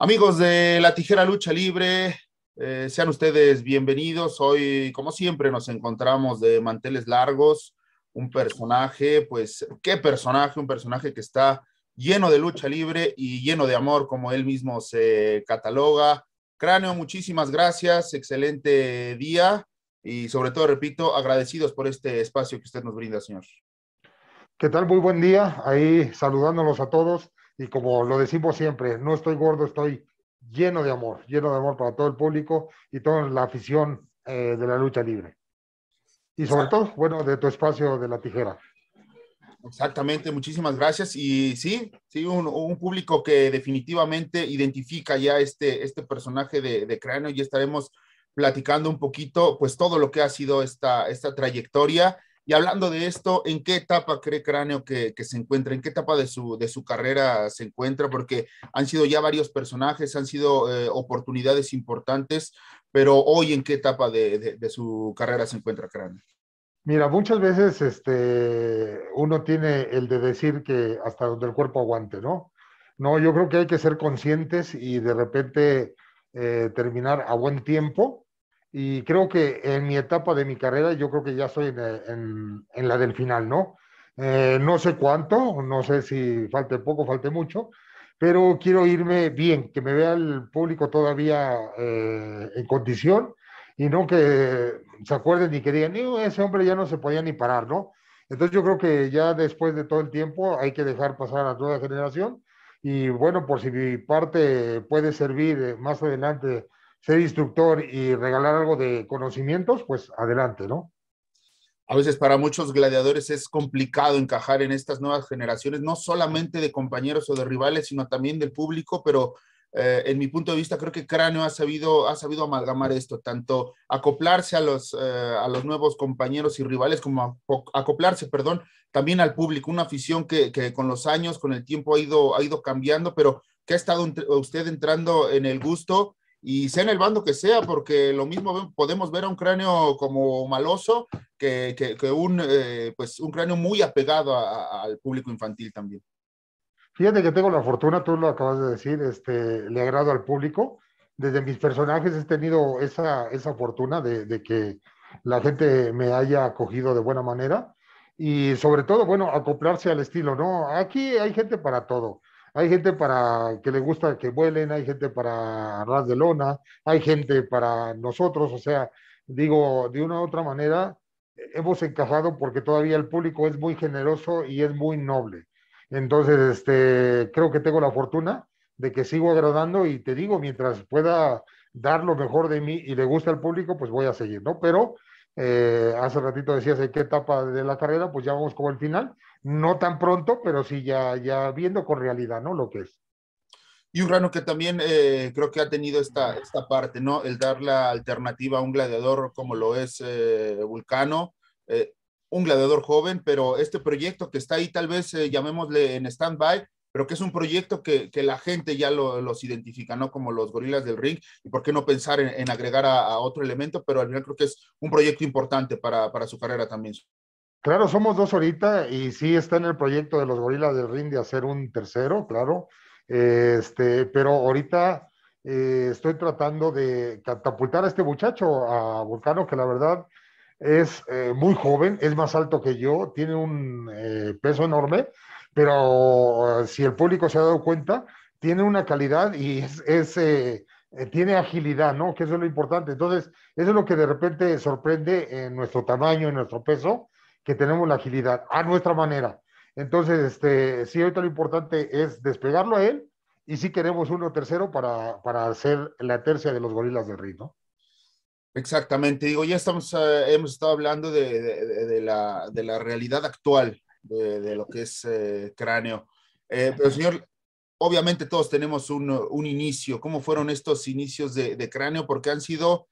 Amigos de la Tijera Lucha Libre, eh, sean ustedes bienvenidos. Hoy, como siempre, nos encontramos de manteles largos, un personaje, pues, ¿qué personaje? Un personaje que está lleno de lucha libre y lleno de amor, como él mismo se cataloga. Cráneo, muchísimas gracias, excelente día y sobre todo, repito, agradecidos por este espacio que usted nos brinda, señor. ¿Qué tal? Muy buen día, ahí saludándolos a todos y como lo decimos siempre, no estoy gordo, estoy lleno de amor, lleno de amor para todo el público y toda la afición eh, de la lucha libre. Y sobre todo, bueno, de tu espacio de la tijera. Exactamente, muchísimas gracias. Y sí, sí, un, público que definitivamente identifica ya este, este personaje de, de, Cráneo y estaremos platicando un poquito, pues todo lo que ha sido esta, esta trayectoria y hablando de esto, ¿en qué etapa cree Cráneo que, se encuentra? ¿En qué etapa de su, de su carrera se encuentra? Porque han sido ya varios personajes, han sido eh, oportunidades importantes, pero hoy en qué etapa de, su carrera se encuentra Cráneo? Mira, muchas veces este, uno tiene el de decir que hasta donde el cuerpo aguante, ¿no? No, yo creo que hay que ser conscientes y de repente eh, terminar a buen tiempo y creo que en mi etapa de mi carrera, yo creo que ya estoy en, en, la del final, ¿no? Eh, no sé cuánto, no sé si falte poco, falte mucho, pero quiero irme bien, que me vea el público todavía eh, en condición y no que se acuerden y que digan, ese hombre ya no se podía ni parar, ¿no? Entonces yo creo que ya después de todo el tiempo hay que dejar pasar a la nueva generación y bueno, por si mi parte puede servir más adelante ser instructor y regalar algo de conocimientos, pues adelante, ¿no? A veces para muchos gladiadores es complicado encajar en estas nuevas generaciones, no solamente de compañeros o de rivales, sino también del público, pero eh, en mi punto de vista creo que Cráneo ha sabido, ha sabido amalgamar esto, tanto acoplarse a los, eh, a los nuevos compañeros y rivales como acoplarse, perdón, también al público, una afición que, que, con los años, con el tiempo ha ido, ha ido cambiando, pero que ha estado usted entrando en el gusto y sea en el bando que sea, porque lo mismo podemos ver a un cráneo como maloso que, que, un, eh, pues un cráneo muy apegado al público infantil también. Fíjate que tengo la fortuna, tú lo acabas de decir, este, le agrado al público. Desde mis personajes he tenido esa, esa fortuna de, de que la gente me haya acogido de buena manera y sobre todo, bueno, acoplarse al estilo, ¿no? Aquí hay gente para todo hay gente para que le gusta que vuelen, hay gente para ras de lona, hay gente para nosotros, o sea, digo, de una u otra manera, hemos encajado porque todavía el público es muy generoso y es muy noble. Entonces, este, creo que tengo la fortuna de que sigo agradando y te digo, mientras pueda dar lo mejor de mí y le gusta al público, pues voy a seguir, ¿no? Pero eh, hace ratito decías en qué etapa de la carrera, pues ya vamos como el final no tan pronto, pero sí ya, ya viendo con realidad, ¿no? Lo que es. Y un grano que también eh, creo que ha tenido esta, esta parte, ¿no? El dar la alternativa a un gladiador como lo es eh, Vulcano, eh, un gladiador joven, pero este proyecto que está ahí, tal vez llamémosle en stand-by, pero que es un proyecto que, que la gente ya lo, los identifica, ¿no? Como los gorilas del ring, y por qué no pensar en, agregar a, a, otro elemento, pero al final creo que es un proyecto importante para, para su carrera también. Claro, somos dos ahorita y sí está en el proyecto de los gorilas del ring de hacer un tercero, claro. Este, pero ahorita eh, estoy tratando de catapultar a este muchacho, a Vulcano, que la verdad es eh, muy joven, es más alto que yo, tiene un eh, peso enorme, pero si el público se ha dado cuenta, tiene una calidad y es, tiene agilidad, ¿no? Que eso es lo importante. Entonces, eso es lo que de repente sorprende en nuestro tamaño, en nuestro peso, que tenemos la agilidad a nuestra manera. Entonces, este, sí, ahorita lo importante es despegarlo a él y si queremos uno tercero para, para hacer la tercia de los gorilas del río, ¿no? Exactamente, digo, ya estamos, eh, hemos estado hablando de, de, la, de, la, realidad actual de, lo que es eh, cráneo. Eh, pero señor, obviamente todos tenemos un, un, inicio. ¿Cómo fueron estos inicios de, cráneo? Porque han sido,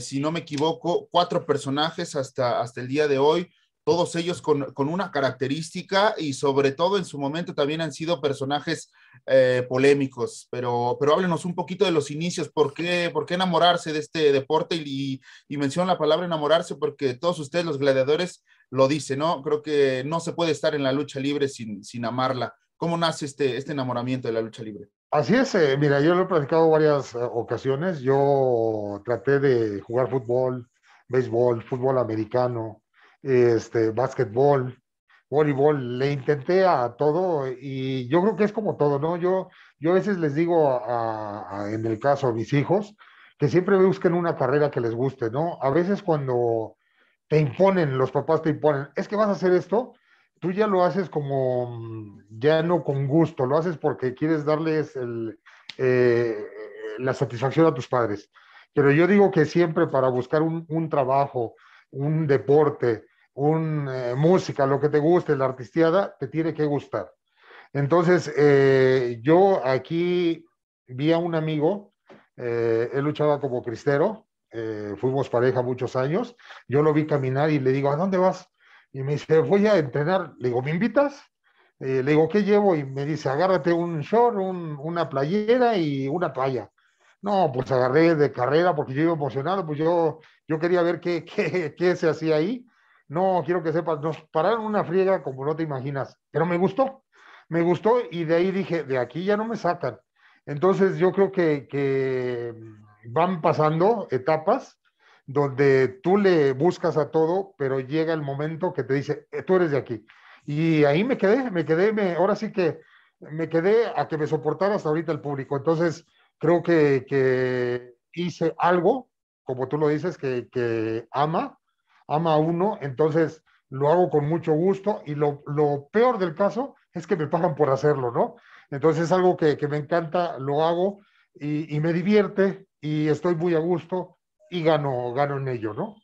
si no me equivoco, cuatro personajes hasta, hasta el día de hoy todos ellos con, una característica y sobre todo en su momento también han sido personajes eh, polémicos, pero, pero háblenos un poquito de los inicios, ¿por qué, por qué enamorarse de este deporte? Y, y menciona la palabra enamorarse porque todos ustedes los gladiadores lo dicen, ¿no? Creo que no se puede estar en la lucha libre sin, sin amarla. ¿Cómo nace este, este enamoramiento de la lucha libre? Así es, eh, mira, yo lo he platicado varias eh, ocasiones. Yo traté de jugar fútbol, béisbol, fútbol americano, este, básquetbol, voleibol, le intenté a todo y yo creo que es como todo, ¿no? Yo, yo a veces les digo, en el caso de mis hijos, que siempre busquen una carrera que les guste, ¿no? A veces cuando te imponen, los papás te imponen, es que vas a hacer esto, tú ya lo haces como, ya no con gusto, lo haces porque quieres darles eh, la satisfacción a tus padres. Pero yo digo que siempre para buscar un, trabajo, un deporte, una eh, música, lo que te guste, la artistiada, te tiene que gustar. Entonces, eh, yo aquí vi a un amigo, él luchaba como cristero, fuimos pareja muchos años, yo lo vi caminar y le digo, ¿a dónde vas? Y me dice, voy a entrenar. Le digo, ¿me invitas? Eh, le digo, ¿qué llevo? Y me dice, agárrate un short, una playera y una toalla. No, pues agarré de carrera porque yo iba emocionado, pues yo, yo quería ver qué, qué, qué se hacía ahí. No, quiero que sepas, nos pararon una friega como no te imaginas, pero me gustó, me gustó y de ahí dije, de aquí ya no me sacan. Entonces yo creo que, que van pasando etapas donde tú le buscas a todo, pero llega el momento que te dice, eh, tú eres de aquí. Y ahí me quedé, me quedé, me, ahora sí que me quedé a que me soportara hasta ahorita el público. Entonces, creo que, que hice algo, como tú lo dices, que, que, ama, ama a uno, entonces lo hago con mucho gusto y lo, lo, peor del caso es que me pagan por hacerlo, ¿no? Entonces es algo que, que me encanta, lo hago y, y me divierte y estoy muy a gusto y gano, gano en ello, ¿no?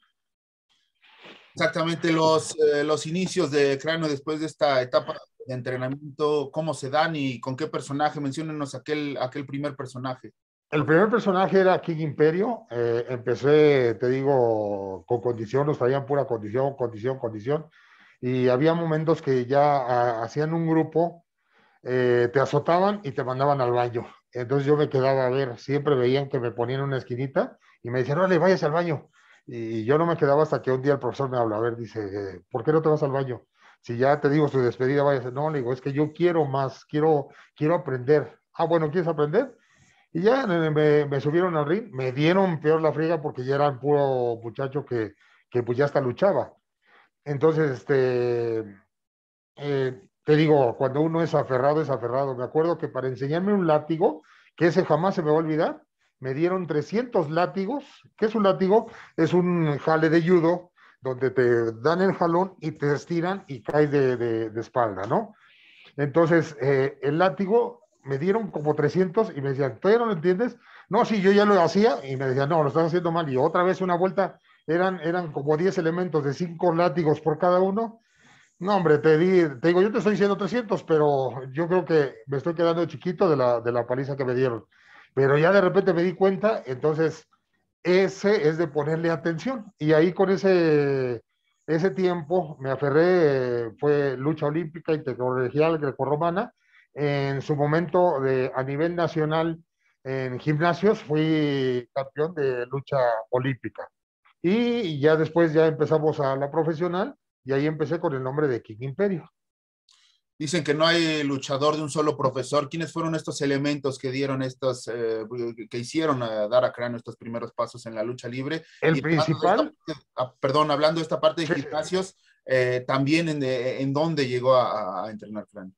Exactamente, los, eh, los inicios de Cráneo después de esta etapa de entrenamiento, ¿cómo se dan y con qué personaje? Menciónenos aquel, aquel primer personaje. El primer personaje era King Imperio. Eh, empecé, te digo, con condición, nos traían pura condición, condición, condición. Y había momentos que ya hacían un grupo, eh, te azotaban y te mandaban al baño. Entonces yo me quedaba a ver, siempre veían que me ponían una esquinita y me decían, no le vayas al baño. Y yo no me quedaba hasta que un día el profesor me habla, a ver, dice, ¿por qué no te vas al baño? Si ya te digo su despedida, vayas. No, le digo, es que yo quiero más, quiero, quiero aprender. Ah, bueno, ¿quieres aprender? Y ya me, subieron al ring, me dieron peor la friega porque ya era un puro muchacho que, que pues ya hasta luchaba. Entonces, este, eh, te digo, cuando uno es aferrado, es aferrado. Me acuerdo que para enseñarme un látigo, que ese jamás se me va a olvidar, me dieron 300 látigos. ¿Qué es un látigo? Es un jale de judo donde te dan el jalón y te estiran y caes de, de, espalda, ¿no? Entonces, eh, el látigo me dieron como 300 y me decían, ¿todavía no lo entiendes? No, sí, yo ya lo hacía y me decían, no, lo estás haciendo mal. Y otra vez una vuelta, eran, eran como 10 elementos de 5 látigos por cada uno. No, hombre, te, di, te digo, yo te estoy diciendo 300, pero yo creo que me estoy quedando chiquito de la, de la paliza que me dieron. Pero ya de repente me di cuenta, entonces ese es de ponerle atención. Y ahí con ese, ese tiempo me aferré, fue lucha olímpica y tecnología grecorromana. En su momento, de, a nivel nacional, en gimnasios, fui campeón de lucha olímpica. Y ya después ya empezamos a la profesional y ahí empecé con el nombre de King Imperio. Dicen que no hay luchador de un solo profesor. ¿Quiénes fueron estos elementos que dieron estos, eh, que hicieron a dar a Cráneo estos primeros pasos en la lucha libre? El principal. Ah, perdón, hablando de esta parte de gimnasios, eh, también en, en, dónde llegó a, entrenar Cráneo.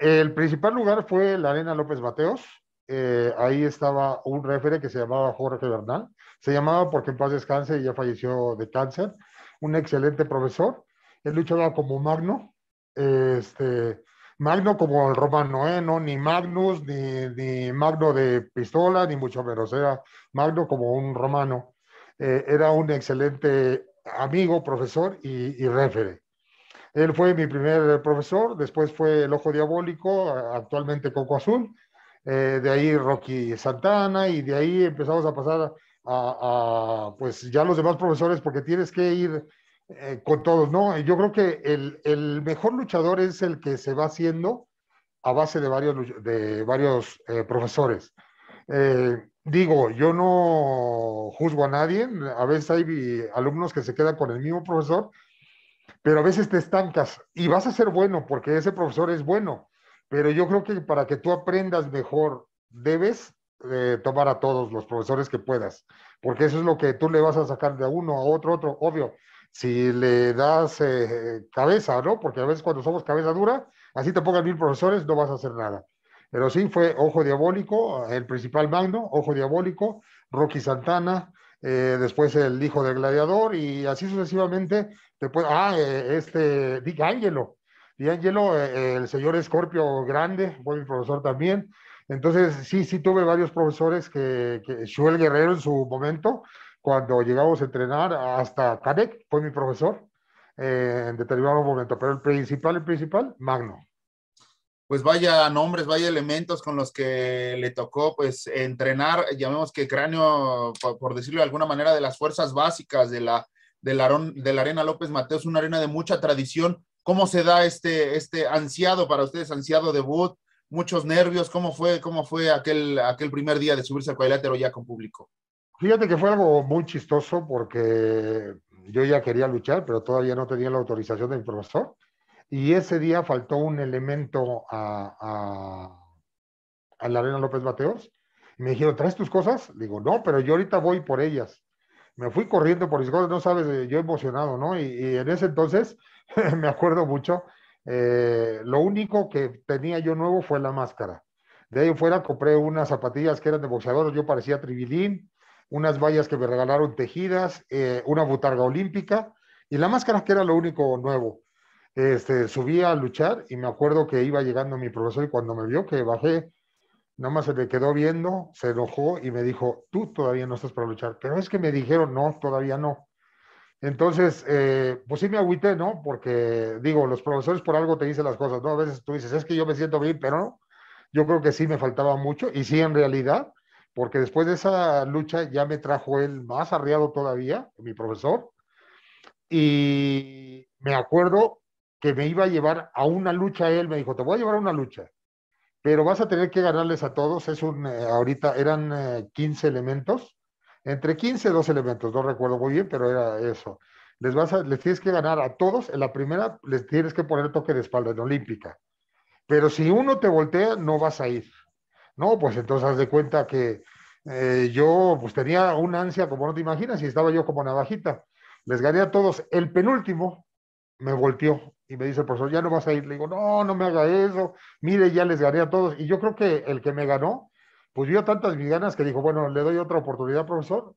El principal lugar fue la Arena López Mateos. Eh, ahí estaba un refere que se llamaba Jorge Bernal. Se llamaba porque en paz descanse y ya falleció de cáncer. Un excelente profesor. Él luchaba como magno, este, Magno como el romano, ¿eh? No, ni Magnus, ni, ni, Magno de pistola, ni mucho menos, era Magno como un romano. Eh, era un excelente amigo, profesor y, y refere. Él fue mi primer profesor, después fue El Ojo Diabólico, actualmente Coco Azul, eh, de ahí Rocky Santana y de ahí empezamos a pasar a, a, pues ya los demás profesores porque tienes que ir eh, con todos, ¿no? Yo creo que el, el, mejor luchador es el que se va haciendo a base de varios, de varios eh, profesores. Eh, digo, yo no juzgo a nadie, a veces hay alumnos que se quedan con el mismo profesor, pero a veces te estancas y vas a ser bueno porque ese profesor es bueno, pero yo creo que para que tú aprendas mejor debes eh, tomar a todos los profesores que puedas, porque eso es lo que tú le vas a sacar de uno a otro, otro, obvio. Si le das eh, cabeza, ¿no? Porque a veces cuando somos cabeza dura, así te pongan mil profesores, no vas a hacer nada. Pero sí fue Ojo Diabólico, el principal magno, Ojo Diabólico, Rocky Santana, eh, después el hijo del gladiador y así sucesivamente. Después, ah, este, Di Angelo, Di Angelo, el señor Escorpio Grande, mi profesor también. Entonces, sí, sí tuve varios profesores que, que Shuel Guerrero en su momento, cuando llegamos a entrenar, hasta Canek fue mi profesor eh, en determinado momento, pero el principal, el principal, Magno. Pues vaya nombres, vaya elementos con los que le tocó pues entrenar, llamemos que cráneo, por, decirlo de alguna manera, de las fuerzas básicas de la, de la, de la Arena López Mateos, una arena de mucha tradición. ¿Cómo se da este, este ansiado para ustedes, ansiado debut? muchos nervios. ¿Cómo fue, cómo fue aquel, aquel primer día de subirse al cuadrilátero ya con público? Fíjate que fue algo muy chistoso porque yo ya quería luchar, pero todavía no tenía la autorización del profesor. Y ese día faltó un elemento a, a, la Arena López Mateos. Y me dijeron, ¿traes tus cosas? Digo, no, pero yo ahorita voy por ellas. Me fui corriendo por mis cosas, no sabes, yo emocionado, ¿no? Y, y en ese entonces, me acuerdo mucho, eh, lo único que tenía yo nuevo fue la máscara. De ahí fuera compré unas zapatillas que eran de boxeador, yo parecía tribilín, unas vallas que me regalaron tejidas, eh, una butarga olímpica y la máscara que era lo único nuevo. Este, subí a luchar y me acuerdo que iba llegando mi profesor y cuando me vio que bajé, nada más se me quedó viendo, se enojó y me dijo, tú todavía no estás para luchar. Pero es que me dijeron, no, todavía no. Entonces, eh, pues sí me agüité, ¿no? Porque digo, los profesores por algo te dicen las cosas, ¿no? A veces tú dices, es que yo me siento bien, pero no. Yo creo que sí me faltaba mucho y sí en realidad, porque después de esa lucha ya me trajo él más arriado todavía, mi profesor, y me acuerdo que me iba a llevar a una lucha él, me dijo, te voy a llevar a una lucha, pero vas a tener que ganarles a todos, es un, eh, ahorita eran 15 eh, elementos, entre 15 dos elementos, no recuerdo muy bien, pero era eso. Les, vas a, les tienes que ganar a todos, en la primera les tienes que poner toque de espalda en olímpica. Pero si uno te voltea, no vas a ir. No, pues entonces haz de cuenta que eh, yo pues tenía una ansia como no te imaginas y estaba yo como navajita. Les gané a todos. El penúltimo me volteó y me dice profesor, ya no vas a ir. Le digo, no, no me haga eso. Mire, ya les gané a todos. Y yo creo que el que me ganó pues vio tantas ganas que dijo, bueno, le doy otra oportunidad, profesor.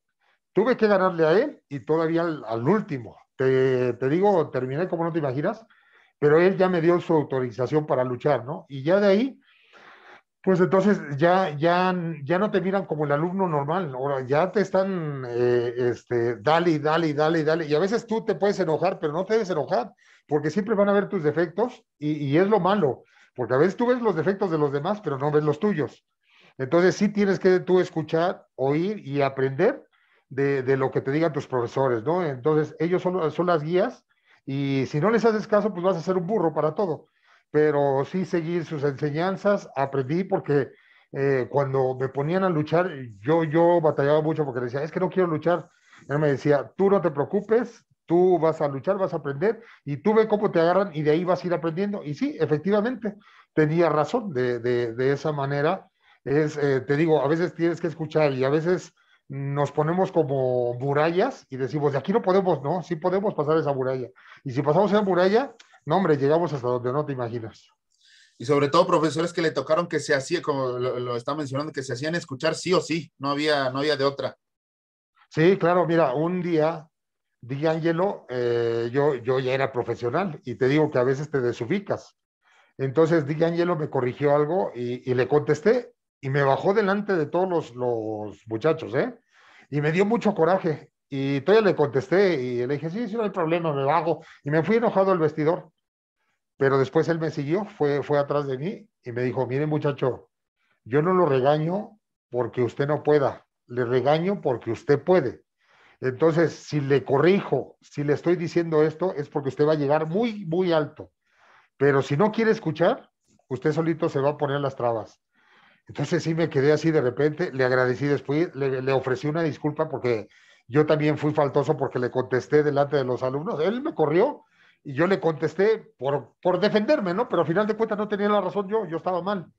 Tuve que ganarle a él y todavía al, último. Te, te, digo, terminé como no te imaginas, pero él ya me dio su autorización para luchar, ¿no? Y ya de ahí, pues entonces ya, ya, ya no te miran como el alumno normal, ahora ya te están, eh, este, dale, dale, dale, dale. Y a veces tú te puedes enojar, pero no te debes enojar, porque siempre van a ver tus defectos y, y es lo malo, porque a veces tú ves los defectos de los demás, pero no ves los tuyos. Entonces sí tienes que tú escuchar, oír y aprender de, lo que te digan tus profesores, ¿no? Entonces ellos son, son las guías y si no les haces caso, pues vas a ser un burro para todo. Pero sí seguir sus enseñanzas, aprendí porque eh, cuando me ponían a luchar, yo, yo batallaba mucho porque decía, es que no quiero luchar. Él me decía, tú no te preocupes, tú vas a luchar, vas a aprender y tú ve cómo te agarran y de ahí vas a ir aprendiendo. Y sí, efectivamente, tenía razón de, de, de esa manera es, eh, te digo, a veces tienes que escuchar y a veces nos ponemos como murallas y decimos, de aquí no podemos, no, sí podemos pasar esa muralla. Y si pasamos esa muralla, no, hombre, llegamos hasta donde no te imaginas. Y sobre todo profesores que le tocaron que se hacía, como lo, está mencionando, que se hacían escuchar sí o sí, no había, no había de otra. Sí, claro, mira, un día, Di Angelo, eh, yo, yo ya era profesional y te digo que a veces te desubicas. Entonces Di Angelo me corrigió algo y, y le contesté y me bajó delante de todos los, muchachos, ¿eh? Y me dio mucho coraje. Y todavía le contesté y le dije, sí, sí, no hay problema, me bajo. Y me fui enojado al vestidor. Pero después él me siguió, fue, fue atrás de mí y me dijo, mire muchacho, yo no lo regaño porque usted no pueda, le regaño porque usted puede. Entonces, si le corrijo, si le estoy diciendo esto, es porque usted va a llegar muy, muy alto. Pero si no quiere escuchar, usted solito se va a poner las trabas. Entonces sí me quedé así de repente, le agradecí después, le, ofrecí una disculpa porque yo también fui faltoso porque le contesté delante de los alumnos. Él me corrió y yo le contesté por, por defenderme, ¿no? Pero al final de cuentas no tenía la razón yo, yo estaba mal.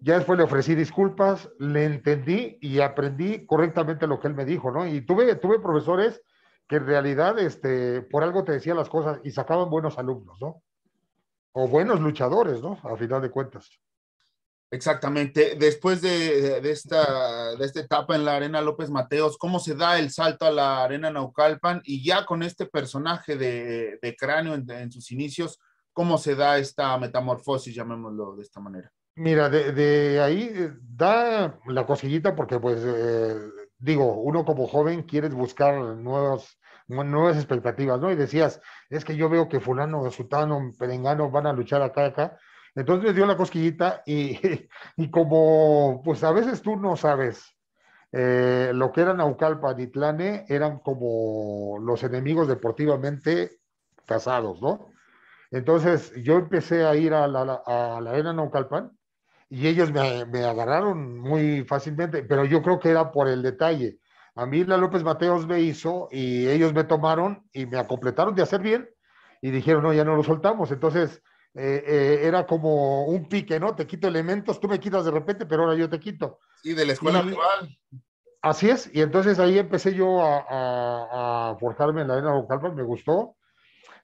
Ya después le ofrecí disculpas, le entendí y aprendí correctamente lo que él me dijo, ¿no? Y tuve, tuve profesores que en realidad, este, por algo te decían las cosas y sacaban buenos alumnos, ¿no? O buenos luchadores, ¿no? A final de cuentas. Exactamente. Después de, esta, de esta etapa en la Arena López Mateos, ¿cómo se da el salto a la Arena Naucalpan? Y ya con este personaje de, cráneo en, sus inicios, ¿cómo se da esta metamorfosis, llamémoslo de esta manera? Mira, de, ahí eh, da la cosillita porque, pues, eh, digo, uno como joven quiere buscar nuevos, nuevas expectativas, ¿no? Y decías, es que yo veo que fulano, sutano, perengano van a luchar acá, acá entonces me dio la cosquillita y, y como pues a veces tú no sabes eh, lo que eran Naucalpan y Tlane, eran como los enemigos deportivamente casados, ¿no? Entonces yo empecé a ir a la, a arena Naucalpan y ellos me, me, agarraron muy fácilmente, pero yo creo que era por el detalle. A mí la López Mateos me hizo y ellos me tomaron y me completaron de hacer bien y dijeron, no, ya no lo soltamos. Entonces, eh, eh, era como un pique, ¿no? Te quito elementos, tú me quitas de repente, pero ahora yo te quito. Sí, de la escuela actual. Así es, y entonces ahí empecé yo a, forjarme en la arena local, pues me gustó.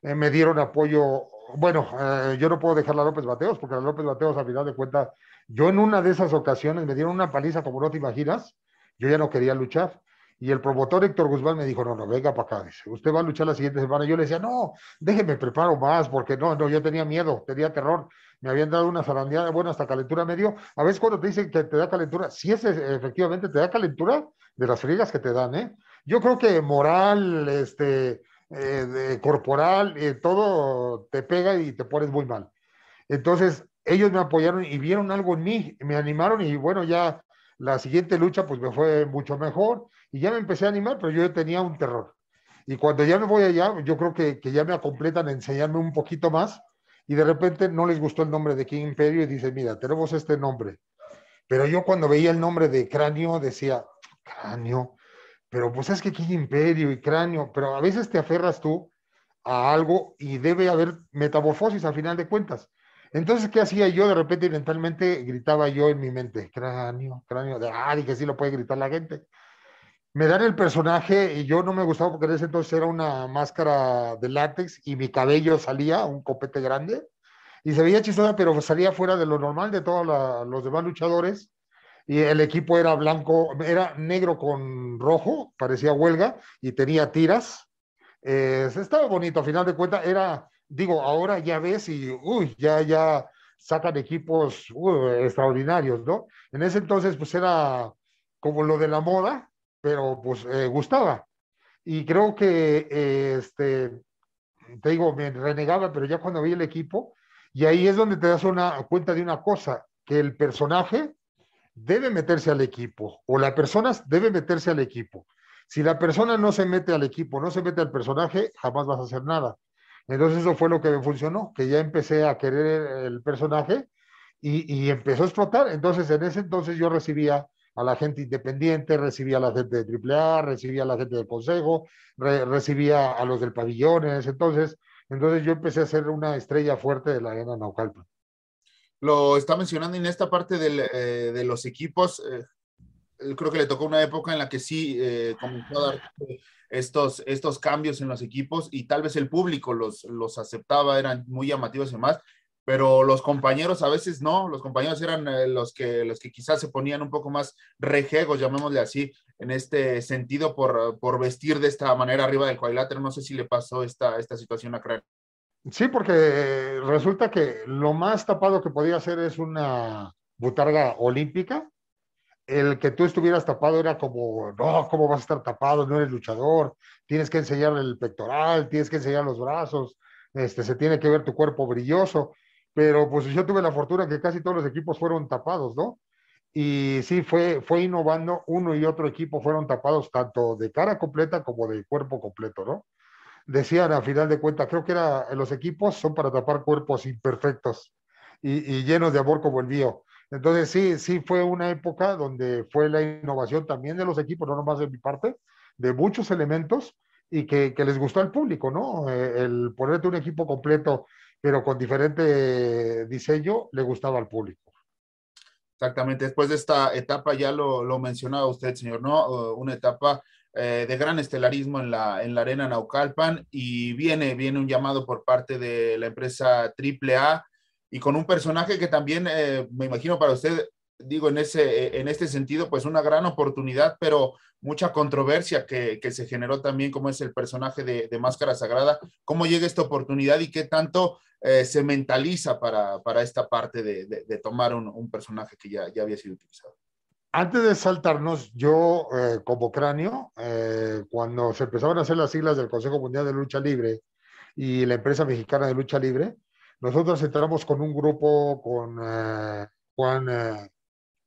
Eh, me dieron apoyo. Bueno, yo no puedo dejar la López Mateos, porque la López Mateos, a final de cuentas, yo en una de esas ocasiones me dieron una paliza como no te imaginas. Yo ya no quería luchar. Y el promotor Héctor Guzmán me dijo, no, no, venga para acá, dice, usted va a luchar la siguiente semana. Yo le decía, no, déjeme preparo más, porque no, no, yo tenía miedo, tenía terror. Me habían dado una zarandeada, bueno, hasta calentura medio. A veces cuando te dicen que te da calentura, si es efectivamente te da calentura de las feridas que te dan, ¿eh? Yo creo que moral, este, eh, corporal, eh, todo te pega y te pones muy mal. Entonces, ellos me apoyaron y vieron algo en mí, me animaron y bueno, ya la siguiente lucha pues me fue mucho mejor y ya me empecé a animar, pero yo tenía un terror. Y cuando ya me voy allá, yo creo que, que ya me completan enseñarme un poquito más y de repente no les gustó el nombre de King Imperio y dice, mira, tenemos este nombre. Pero yo cuando veía el nombre de Cráneo decía, Cráneo, pero pues es que King Imperio y Cráneo, pero a veces te aferras tú a algo y debe haber metamorfosis al final de cuentas. Entonces, ¿qué hacía yo? De repente, mentalmente, gritaba yo en mi mente, cráneo, cráneo, de, ah, que sí lo puede gritar la gente. Me dan el personaje y yo no me gustaba porque en ese entonces era una máscara de látex y mi cabello salía, un copete grande, y se veía chistosa, pero salía fuera de lo normal de todos los demás luchadores. Y el equipo era blanco, era negro con rojo, parecía huelga, y tenía tiras. Eh, estaba bonito, a final de cuentas, era digo, ahora ya ves y, uy, ya, ya sacan equipos extraordinarios, ¿no? En ese entonces, pues era como lo de la moda, pero pues eh, gustaba. Y creo que, este, te digo, me renegaba, pero ya cuando vi el equipo, y ahí es donde te das una cuenta de una cosa, que el personaje debe meterse al equipo, o la persona debe meterse al equipo. Si la persona no se mete al equipo, no se mete al personaje, jamás vas a hacer nada. Entonces eso fue lo que me funcionó, que ya empecé a querer el personaje y, empezó a explotar. Entonces en ese entonces yo recibía a la gente independiente, recibía a la gente de AAA, recibía a la gente del consejo, recibía a los del pabellón en ese entonces. Entonces yo empecé a ser una estrella fuerte de la arena Naucalpan. Lo está mencionando en esta parte eh, de los equipos. Eh, creo que le tocó una época en la que sí eh, comenzó a dar estos, estos cambios en los equipos y tal vez el público los, los aceptaba, eran muy llamativos y demás, pero los compañeros a veces no, los compañeros eran eh, los, que, los que quizás se ponían un poco más rejegos, llamémosle así, en este sentido por, por vestir de esta manera arriba del cuadrilátero. No sé si le pasó esta, esta situación a Craig. Sí, porque resulta que lo más tapado que podía hacer es una butarga olímpica el que tú estuvieras tapado era como, no, ¿cómo vas a estar tapado? No eres luchador, tienes que enseñar el pectoral, tienes que enseñar los brazos, este, se tiene que ver tu cuerpo brilloso, pero pues yo tuve la fortuna que casi todos los equipos fueron tapados, ¿no? Y sí, fue, fue innovando, uno y otro equipo fueron tapados tanto de cara completa como de cuerpo completo, ¿no? Decían a final de cuentas, creo que era, los equipos son para tapar cuerpos imperfectos y, y llenos de amor como el mío entonces sí, sí fue una época donde fue la innovación también de los equipos, no nomás de mi parte, de muchos elementos y que, les gustó al público, ¿no? Eh, el ponerte un equipo completo, pero con diferente diseño, le gustaba al público. Exactamente, después de esta etapa, ya lo, lo mencionaba usted, señor, ¿no? Una etapa eh, de gran estelarismo en la, en la arena Naucalpan y viene, viene un llamado por parte de la empresa AAA y con un personaje que también, eh, me imagino para usted, digo, en, ese, en este sentido, pues una gran oportunidad, pero mucha controversia que, que se generó también, como es el personaje de, de, Máscara Sagrada. ¿Cómo llega esta oportunidad y qué tanto eh, se mentaliza para, para, esta parte de, de, de tomar un, un, personaje que ya, ya había sido utilizado? Antes de saltarnos, yo eh, como cráneo, eh, cuando se empezaron a hacer las siglas del Consejo Mundial de Lucha Libre y la empresa mexicana de lucha libre, nosotros entramos con un grupo con eh, Juan,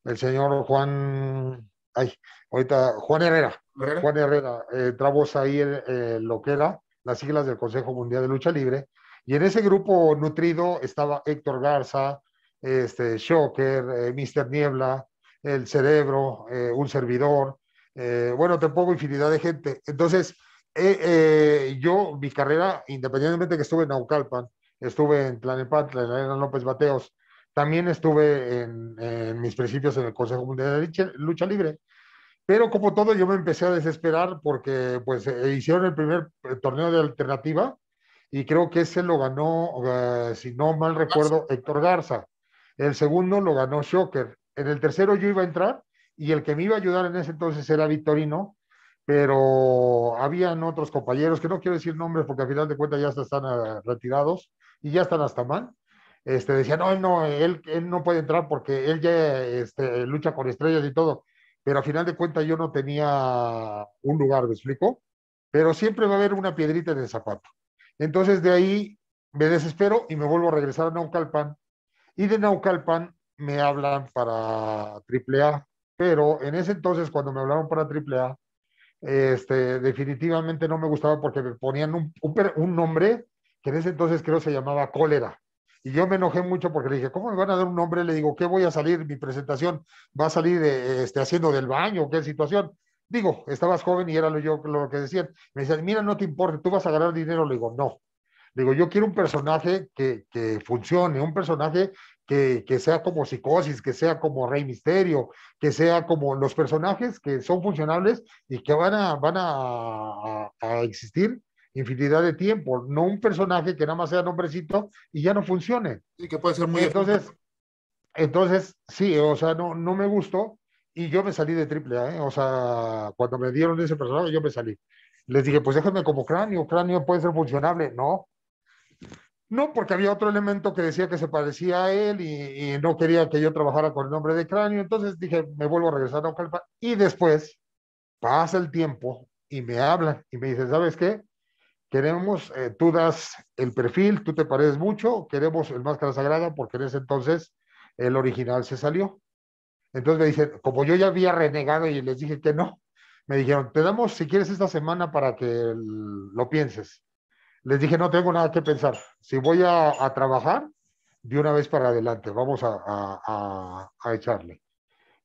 el señor Juan, ay, ahorita, Juan Herrera, ¿Herrera? Juan Herrera, entramos ahí en lo que era las siglas del Consejo Mundial de Lucha Libre, y en ese grupo nutrido estaba Héctor Garza, este, Shocker, Mr. Niebla, el cerebro, eh, un servidor, eh, bueno, te pongo infinidad de gente. Entonces, eh, eh yo, mi carrera, independientemente que estuve en Naucalpan, estuve en Tlanepantla, en la López Bateos, también estuve en, en, mis principios en el Consejo Mundial de Lucha Libre. Pero como todo, yo me empecé a desesperar porque pues hicieron el primer torneo de alternativa y creo que ese lo ganó, uh, si no mal recuerdo, Héctor Garza. El segundo lo ganó Shocker en el tercero yo iba a entrar y el que me iba a ayudar en ese entonces era Victorino, pero habían otros compañeros, que no quiero decir nombres porque al final de cuentas ya están retirados y ya están hasta mal. Este, decían, no, no, él, él no puede entrar porque él ya este, lucha con estrellas y todo, pero al final de cuentas yo no tenía un lugar, ¿me explico? Pero siempre va a haber una piedrita en el zapato. Entonces de ahí me desespero y me vuelvo a regresar a Naucalpan y de Naucalpan me hablan para AAA, pero en ese entonces cuando me hablaron para AAA, este, definitivamente no me gustaba porque me ponían un, un, un, nombre que en ese entonces creo se llamaba cólera. Y yo me enojé mucho porque le dije, ¿cómo me van a dar un nombre? Le digo, ¿qué voy a salir? Mi presentación va a salir de, este, haciendo del baño, ¿qué situación? Digo, estabas joven y era lo, yo, lo que decían. Me decían, mira, no te importa, tú vas a ganar dinero. Le digo, no. Le digo, yo quiero un personaje que, que funcione, un personaje que, que, sea como Psicosis, que sea como Rey Misterio, que sea como los personajes que son funcionables y que van a, van a, a existir infinidad de tiempo, no un personaje que nada más sea nombrecito y ya no funcione. Sí, que puede ser muy... Entonces, entonces sí, o sea, no, no me gustó y yo me salí de AAA, ¿eh? o sea, cuando me dieron ese personaje yo me salí. Les dije, pues déjenme como cráneo, cráneo puede ser funcionable. No, no, porque había otro elemento que decía que se parecía a él y, y, no quería que yo trabajara con el nombre de cráneo. Entonces dije, me vuelvo a regresar a Naucalpan. Y después pasa el tiempo y me hablan y me dicen, ¿sabes qué? Queremos, eh, tú das el perfil, tú te pareces mucho, queremos el Máscara Sagrada porque en ese entonces el original se salió. Entonces me dicen, como yo ya había renegado y les dije que no, me dijeron, te damos si quieres esta semana para que lo pienses les dije, no tengo nada que pensar. Si voy a, trabajar, de una vez para adelante, vamos a, echarle.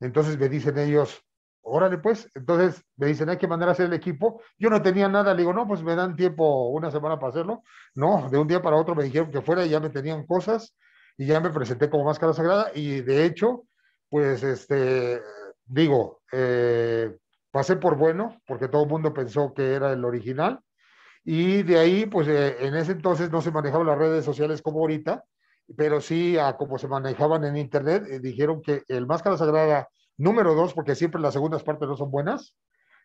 Entonces me dicen ellos, órale pues, entonces me dicen, hay que mandar a hacer el equipo. Yo no tenía nada, le digo, no, pues me dan tiempo una semana para hacerlo. No, de un día para otro me dijeron que fuera y ya me tenían cosas y ya me presenté como máscara sagrada y de hecho, pues este, digo, eh, pasé por bueno porque todo el mundo pensó que era el original y de ahí, pues eh, en ese entonces no se manejaban las redes sociales como ahorita, pero sí a como se manejaban en Internet, eh, dijeron que el Máscara Sagrada número dos, porque siempre las segundas partes no son buenas,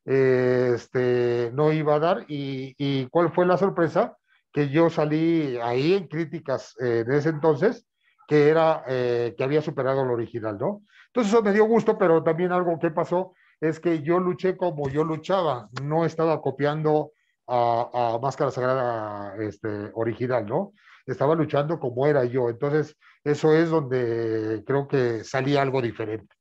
eh, este, no iba a dar. Y, y, cuál fue la sorpresa? Que yo salí ahí en críticas en ese entonces, que era que había superado el original, ¿no? Entonces eso me dio gusto, pero también algo que pasó es que yo luché como yo luchaba, no estaba copiando a, a Máscara Sagrada este, original, ¿no? Estaba luchando como era yo. Entonces, eso es donde creo que salía algo diferente.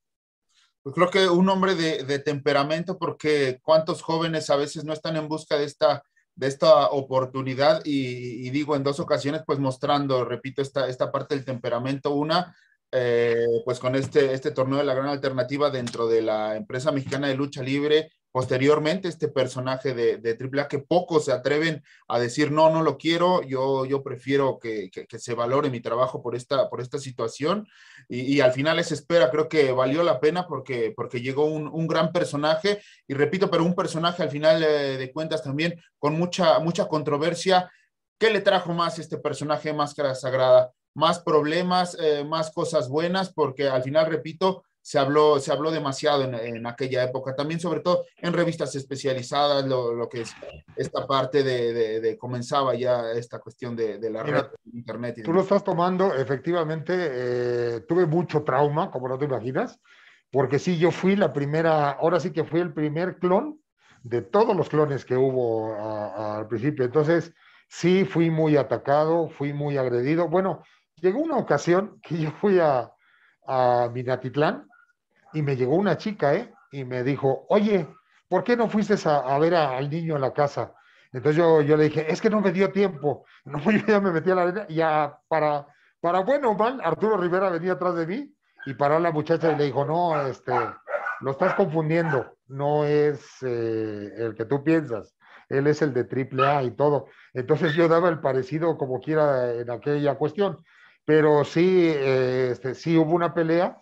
Pues creo que un hombre de, de, temperamento, porque cuántos jóvenes a veces no están en busca de esta, de esta oportunidad y, digo en dos ocasiones, pues mostrando, repito, esta, esta parte del temperamento. Una, eh, pues con este, este torneo de la gran alternativa dentro de la empresa mexicana de lucha libre posteriormente este personaje de, de AAA que pocos se atreven a decir, no, no lo quiero, yo, yo prefiero que, que, se valore mi trabajo por esta, por esta situación. Y, al final esa espera creo que valió la pena porque, porque llegó un, un gran personaje y repito, pero un personaje al final eh, de cuentas también con mucha, mucha controversia. ¿Qué le trajo más este personaje Máscara Sagrada? Más problemas, eh, más cosas buenas, porque al final, repito, se habló, se habló demasiado en, aquella época, también sobre todo en revistas especializadas, lo, que es esta parte de, comenzaba ya esta cuestión de, la red, internet. tú lo estás tomando, efectivamente, eh, tuve mucho trauma, como no te imaginas, porque sí, yo fui la primera, ahora sí que fui el primer clon de todos los clones que hubo al principio, entonces sí fui muy atacado, fui muy agredido, bueno, llegó una ocasión que yo fui a, a Minatitlán y me llegó una chica, ¿eh? Y me dijo, oye, ¿por qué no fuiste a, ver al niño en la casa? Entonces yo, yo, le dije, es que no me dio tiempo. No, yo ya me metí a la arena ya para, para bueno o mal, Arturo Rivera venía atrás de mí y paró la muchacha y le dijo, no, este, lo estás confundiendo, no es eh, el que tú piensas, él es el de triple A y todo. Entonces yo daba el parecido como quiera en aquella cuestión, pero sí, eh, este, sí hubo una pelea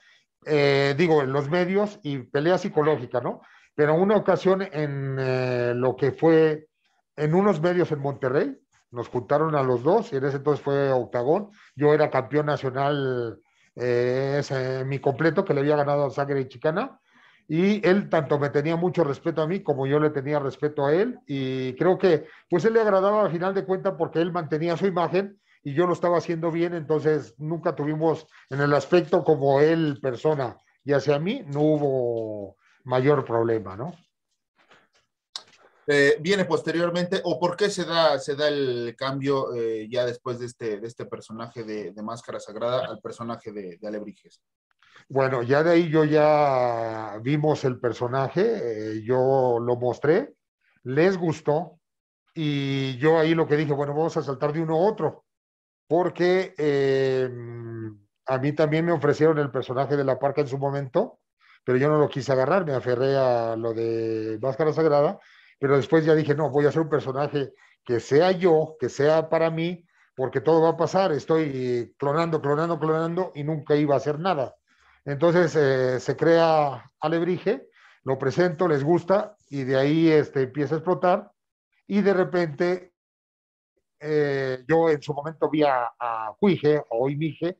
eh, digo, en los medios y pelea psicológica, ¿no? Pero una ocasión en eh, lo que fue en unos medios en Monterrey, nos juntaron a los dos y en ese entonces fue Octagón. Yo era campeón nacional, eh, mi completo, que le había ganado a Sangre y Chicana. Y él tanto me tenía mucho respeto a mí como yo le tenía respeto a él. Y creo que pues él le agradaba al final de cuentas porque él mantenía su imagen y yo lo estaba haciendo bien, entonces nunca tuvimos en el aspecto como él persona y hacia mí no hubo mayor problema, ¿no? Eh, viene posteriormente, o por qué se da, se da el cambio eh, ya después de este, de este personaje de, Máscara Sagrada al personaje de, Alebrijes? Bueno, ya de ahí yo ya vimos el personaje, eh, yo lo mostré, les gustó, y yo ahí lo que dije, bueno, vamos a saltar de uno a otro porque eh, a mí también me ofrecieron el personaje de la parca en su momento, pero yo no lo quise agarrar, me aferré a lo de Máscara Sagrada, pero después ya dije, no, voy a hacer un personaje que sea yo, que sea para mí, porque todo va a pasar, estoy clonando, clonando, clonando y nunca iba a hacer nada. Entonces eh, se crea Alebrije, lo presento, les gusta y de ahí este, empieza a explotar y de repente eh, yo en su momento vi a, a Cuige, hoy Mije,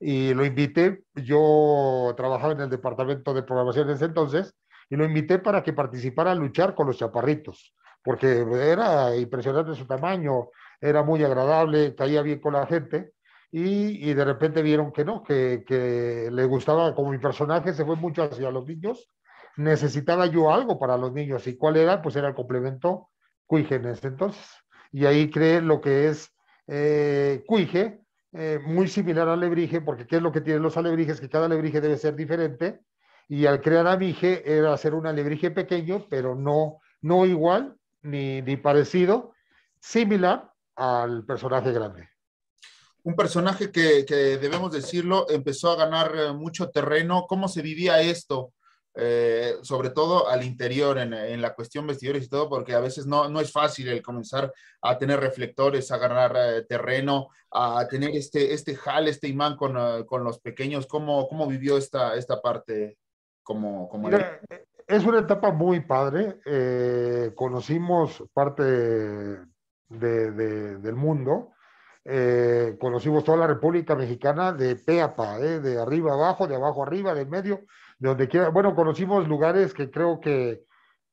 y lo invité. Yo trabajaba en el departamento de programación en entonces, y lo invité para que participara a luchar con los chaparritos, porque era impresionante su tamaño, era muy agradable, caía bien con la gente. Y, y de repente vieron que no, que, que le gustaba, como mi personaje se fue mucho hacia los niños, necesitaba yo algo para los niños. ¿Y cuál era? Pues era el complemento Cuige en ese entonces y ahí cree lo que es eh, cuije, eh, muy similar al alebrije, porque ¿qué es lo que tienen los alebrijes? Que cada alebrije debe ser diferente, y al crear a Mije era hacer un alebrije pequeño, pero no, no igual ni, ni parecido, similar al personaje grande. Un personaje que, que, debemos decirlo, empezó a ganar eh, mucho terreno. ¿Cómo se vivía esto? Eh, sobre todo al interior, en, la cuestión vestidores y todo, porque a veces no, no es fácil el comenzar a tener reflectores, a agarrar eh, terreno, a tener este, este jal, este imán con, eh, con los pequeños. ¿Cómo, ¿Cómo, vivió esta, esta parte? Como, como es una etapa muy padre. conocimos parte del mundo. conocimos toda la República Mexicana de pe a pa, de arriba abajo, de abajo arriba, de medio donde quiera. Bueno, conocimos lugares que creo que,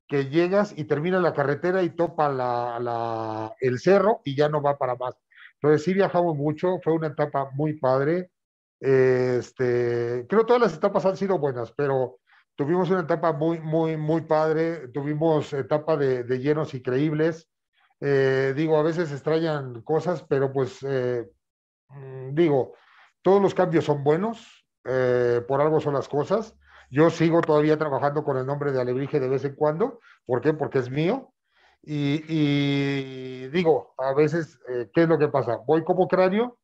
que llegas y termina la carretera y topa la, la, el cerro y ya no va para más. Entonces sí viajamos mucho, fue una etapa muy padre. Este, creo todas las etapas han sido buenas, pero tuvimos una etapa muy, muy, muy padre. Tuvimos etapa de, llenos increíbles. Eh, digo, a veces extrañan cosas, pero pues eh, mm, digo, todos los cambios son buenos, eh, por algo son las cosas. Yo sigo todavía trabajando con el nombre de Alebrije de vez en cuando. ¿Por qué? Porque es mío. Y, digo, a veces, eh, ¿qué es lo que pasa? Voy como cráneo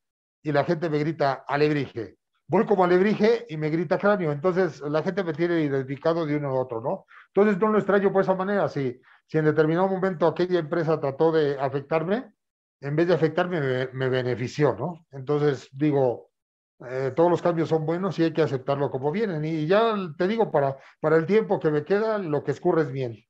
y la gente me grita Alebrije. voy como alebrije y me grita cráneo. Entonces la gente me tiene identificado de uno a otro, ¿no? Entonces no lo extraño por esa manera. Si, si en determinado momento aquella empresa trató de afectarme, en vez de afectarme me, me benefició, ¿no? Entonces digo, eh, todos los cambios son buenos y hay que aceptarlo como vienen. Y ya te digo, para, para el tiempo que me queda, lo que escurre es bien.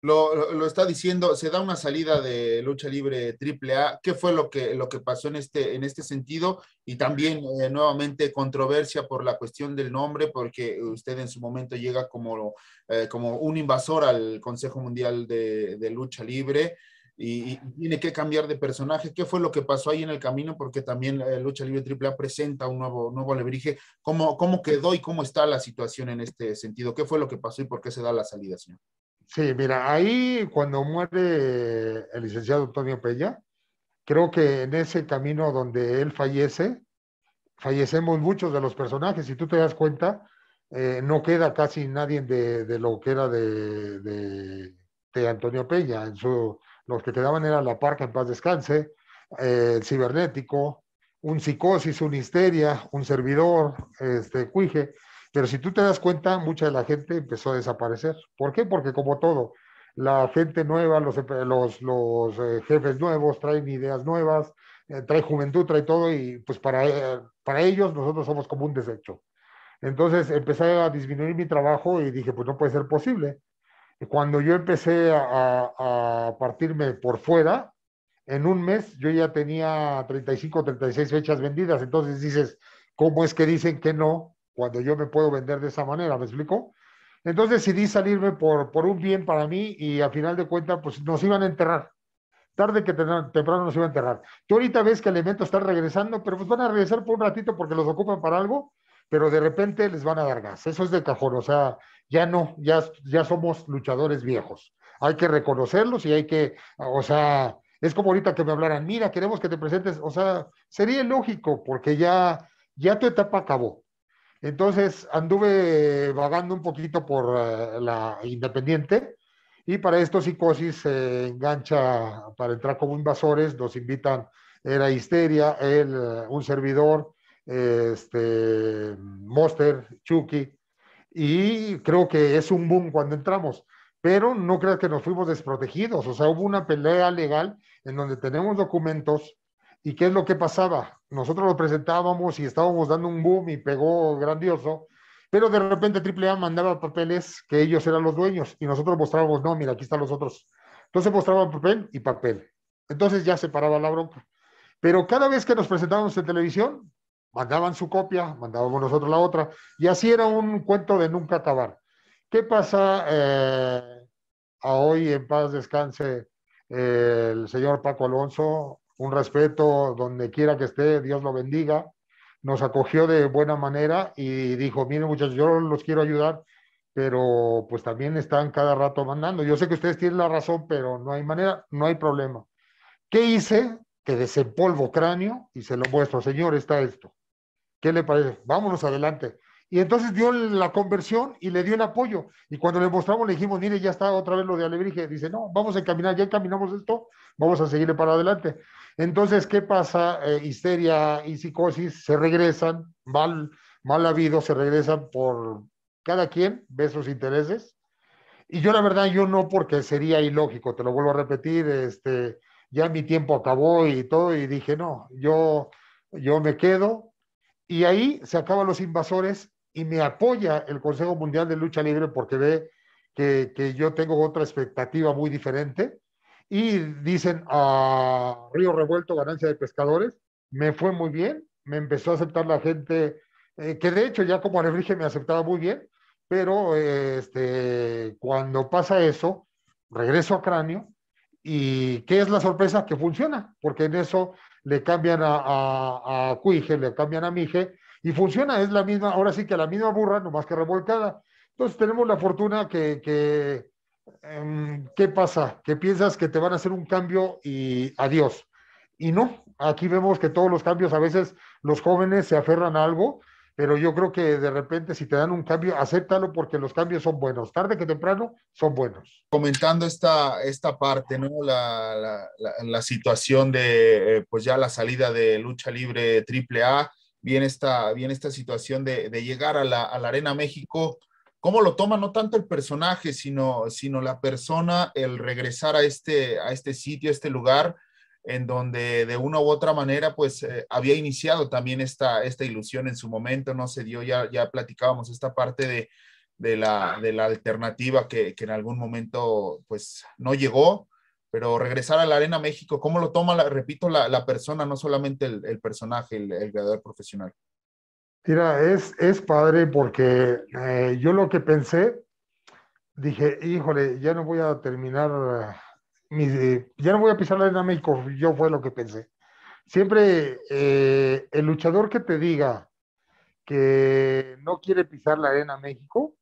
Lo, lo, está diciendo, se da una salida de lucha libre triple A. ¿Qué fue lo que, lo que pasó en este, en este sentido? Y también eh, nuevamente controversia por la cuestión del nombre, porque usted en su momento llega como, eh, como un invasor al Consejo Mundial de, de Lucha Libre y, tiene que cambiar de personaje. ¿Qué fue lo que pasó ahí en el camino? Porque también eh, Lucha Libre AAA presenta un nuevo, nuevo alebrije. ¿Cómo, ¿Cómo quedó y cómo está la situación en este sentido? ¿Qué fue lo que pasó y por qué se da la salida, señor? Sí, mira, ahí cuando muere el licenciado Antonio Peña, creo que en ese camino donde él fallece, fallecemos muchos de los personajes. Si tú te das cuenta, eh, no queda casi nadie de, de lo que era de, de, de Antonio Peña en su los que quedaban eran la parca en paz descanse, eh, el cibernético, un psicosis, una histeria, un servidor, este, cuije. Pero si tú te das cuenta, mucha de la gente empezó a desaparecer. ¿Por qué? Porque como todo, la gente nueva, los, los, los eh, jefes nuevos traen ideas nuevas, eh, trae juventud, trae todo y pues para, para ellos nosotros somos como un desecho. Entonces empecé a disminuir mi trabajo y dije, pues no puede ser posible. Cuando yo empecé a, partirme por fuera, en un mes yo ya tenía 35, 36 fechas vendidas. Entonces dices, ¿cómo es que dicen que no cuando yo me puedo vender de esa manera? ¿Me explico? Entonces decidí salirme por, por un bien para mí y a final de cuentas, pues nos iban a enterrar. Tarde que temprano nos iban a enterrar. Tú ahorita ves que elementos están regresando, pero pues van a regresar por un ratito porque los ocupan para algo, pero de repente les van a dar gas. Eso es de cajón. O sea, ya no, ya, ya somos luchadores viejos. Hay que reconocerlos y hay que, o sea, es como ahorita que me hablaran, mira, queremos que te presentes, o sea, sería lógico porque ya, ya tu etapa acabó. Entonces anduve vagando un poquito por uh, la Independiente y para esto Psicosis se engancha para entrar como invasores, nos invitan, era Histeria, él, uh, un servidor, este, Monster, Chucky, y creo que es un boom cuando entramos, pero no creo que nos fuimos desprotegidos, o sea, hubo una pelea legal en donde tenemos documentos y qué es lo que pasaba. Nosotros lo presentábamos y estábamos dando un boom y pegó grandioso, pero de repente AAA mandaba papeles que ellos eran los dueños y nosotros mostrábamos, no, mira, aquí están los otros. Entonces mostraban papel y papel. Entonces ya se paraba la bronca. Pero cada vez que nos presentábamos en televisión, mandaban su copia, mandábamos nosotros la otra, y así era un cuento de nunca acabar. ¿Qué pasa eh, a hoy en paz descanse eh, el señor Paco Alonso? Un respeto donde quiera que esté, Dios lo bendiga. Nos acogió de buena manera y dijo, miren muchachos, yo los quiero ayudar, pero pues también están cada rato mandando. Yo sé que ustedes tienen la razón, pero no hay manera, no hay problema. ¿Qué hice? Que desempolvo cráneo y se lo muestro, señor, está esto. ¿Qué le parece? Vámonos adelante. Y entonces dio la conversión y le dio el apoyo. Y cuando le mostramos, le dijimos, mire, ya está otra vez lo de Alebrije. Dice, no, vamos a encaminar, ya encaminamos esto, vamos a seguirle para adelante. Entonces, ¿qué pasa? Eh, histeria y psicosis se regresan, mal, mal habido, se regresan por cada quien ve sus intereses. Y yo la verdad, yo no porque sería ilógico, te lo vuelvo a repetir, este, ya mi tiempo acabó y todo, y dije, no, yo, yo me quedo, y ahí se acaban los invasores y me apoya el Consejo Mundial de Lucha Libre porque ve que, yo tengo otra expectativa muy diferente. Y dicen a Río Revuelto, ganancia de pescadores, me fue muy bien, me empezó a aceptar la gente, eh, que de hecho ya como Alebrije me aceptaba muy bien, pero este, cuando pasa eso, regreso a Cráneo y ¿qué es la sorpresa? Que funciona, porque en eso le cambian a, a, a Cuije, le cambian a Mije, y funciona, es la misma, ahora sí que la misma burra, nomás que revolcada. Entonces tenemos la fortuna que, que um, ¿qué pasa? Que piensas que te van a hacer un cambio y adiós. Y no, aquí vemos que todos los cambios, a veces los jóvenes se aferran a algo, pero yo creo que de repente si te dan un cambio, acéptalo porque los cambios son buenos, tarde que temprano son buenos. Comentando esta, esta parte, ¿no? La, la, la, la situación de, eh, pues ya la salida de lucha libre triple A, viene esta, viene esta situación de, llegar a la, Arena México. ¿Cómo lo toma no tanto el personaje, sino, sino la persona, el regresar a este, a este sitio, a este lugar, en donde de una u otra manera, pues eh, había iniciado también esta, esta ilusión en su momento, no se dio, ya, ya platicábamos esta parte de, de, la, de la alternativa que, que, en algún momento, pues no llegó, pero regresar a la Arena México, ¿cómo lo toma, repito, la, la, persona, no solamente el, el personaje, el, el profesional? Mira, es, es padre porque eh, yo lo que pensé, dije, híjole, ya no voy a terminar ya no voy a pisar la arena México, yo fue lo que pensé. Siempre eh, el luchador que te diga que no quiere pisar la arena México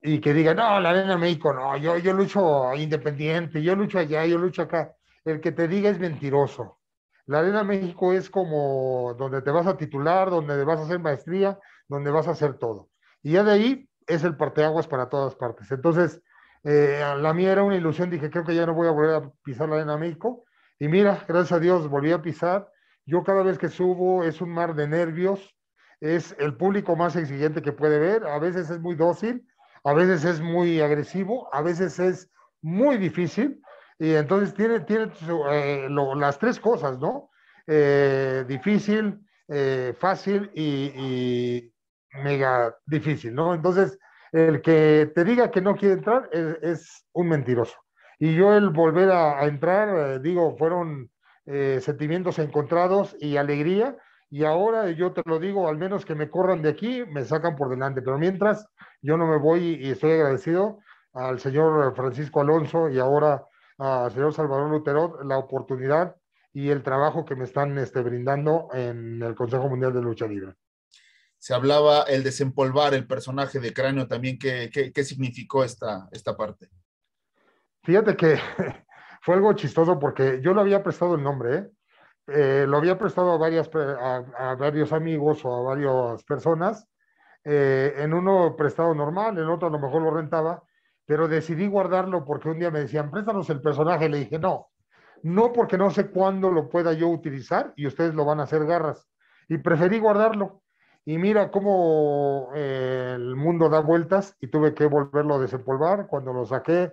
y que diga, no, la arena México, no, yo, yo lucho independiente, yo lucho allá, yo lucho acá. El que te diga es mentiroso. La arena México es como donde te vas a titular, donde vas a hacer maestría, donde vas a hacer todo. Y ya de ahí es el parteaguas para todas partes. Entonces, eh, la mía era una ilusión, dije, creo que ya no voy a volver a pisar la arena México. Y mira, gracias a Dios volví a pisar. Yo cada vez que subo es un mar de nervios, es el público más exigente que puede ver, a veces es muy dócil, a veces es muy agresivo, a veces es muy difícil. Y entonces tiene, tiene eh, las tres cosas, ¿no? Eh, difícil, fácil y, y, mega difícil, ¿no? Entonces, el que te diga que no quiere entrar es, un mentiroso. Y yo el volver a, entrar, eh, digo, fueron eh, sentimientos encontrados y alegría. Y ahora yo te lo digo, al menos que me corran de aquí, me sacan por delante. Pero mientras, yo no me voy y estoy agradecido al señor Francisco Alonso y ahora al señor Salvador Lutero la oportunidad y el trabajo que me están este, brindando en el Consejo Mundial de Lucha Libre se hablaba el desempolvar el personaje de Cráneo también. ¿Qué, qué, significó esta, esta parte? Fíjate que fue algo chistoso porque yo lo había prestado el nombre. Eh, lo había prestado a, varias, a, varios amigos o a varias personas. Eh, en uno prestado normal, en otro a lo mejor lo rentaba, pero decidí guardarlo porque un día me decían, préstanos el personaje. Le dije, no, no porque no sé cuándo lo pueda yo utilizar y ustedes lo van a hacer garras. Y preferí guardarlo. Y mira cómo eh, el mundo da vueltas y tuve que volverlo a desempolvar. Cuando lo saqué,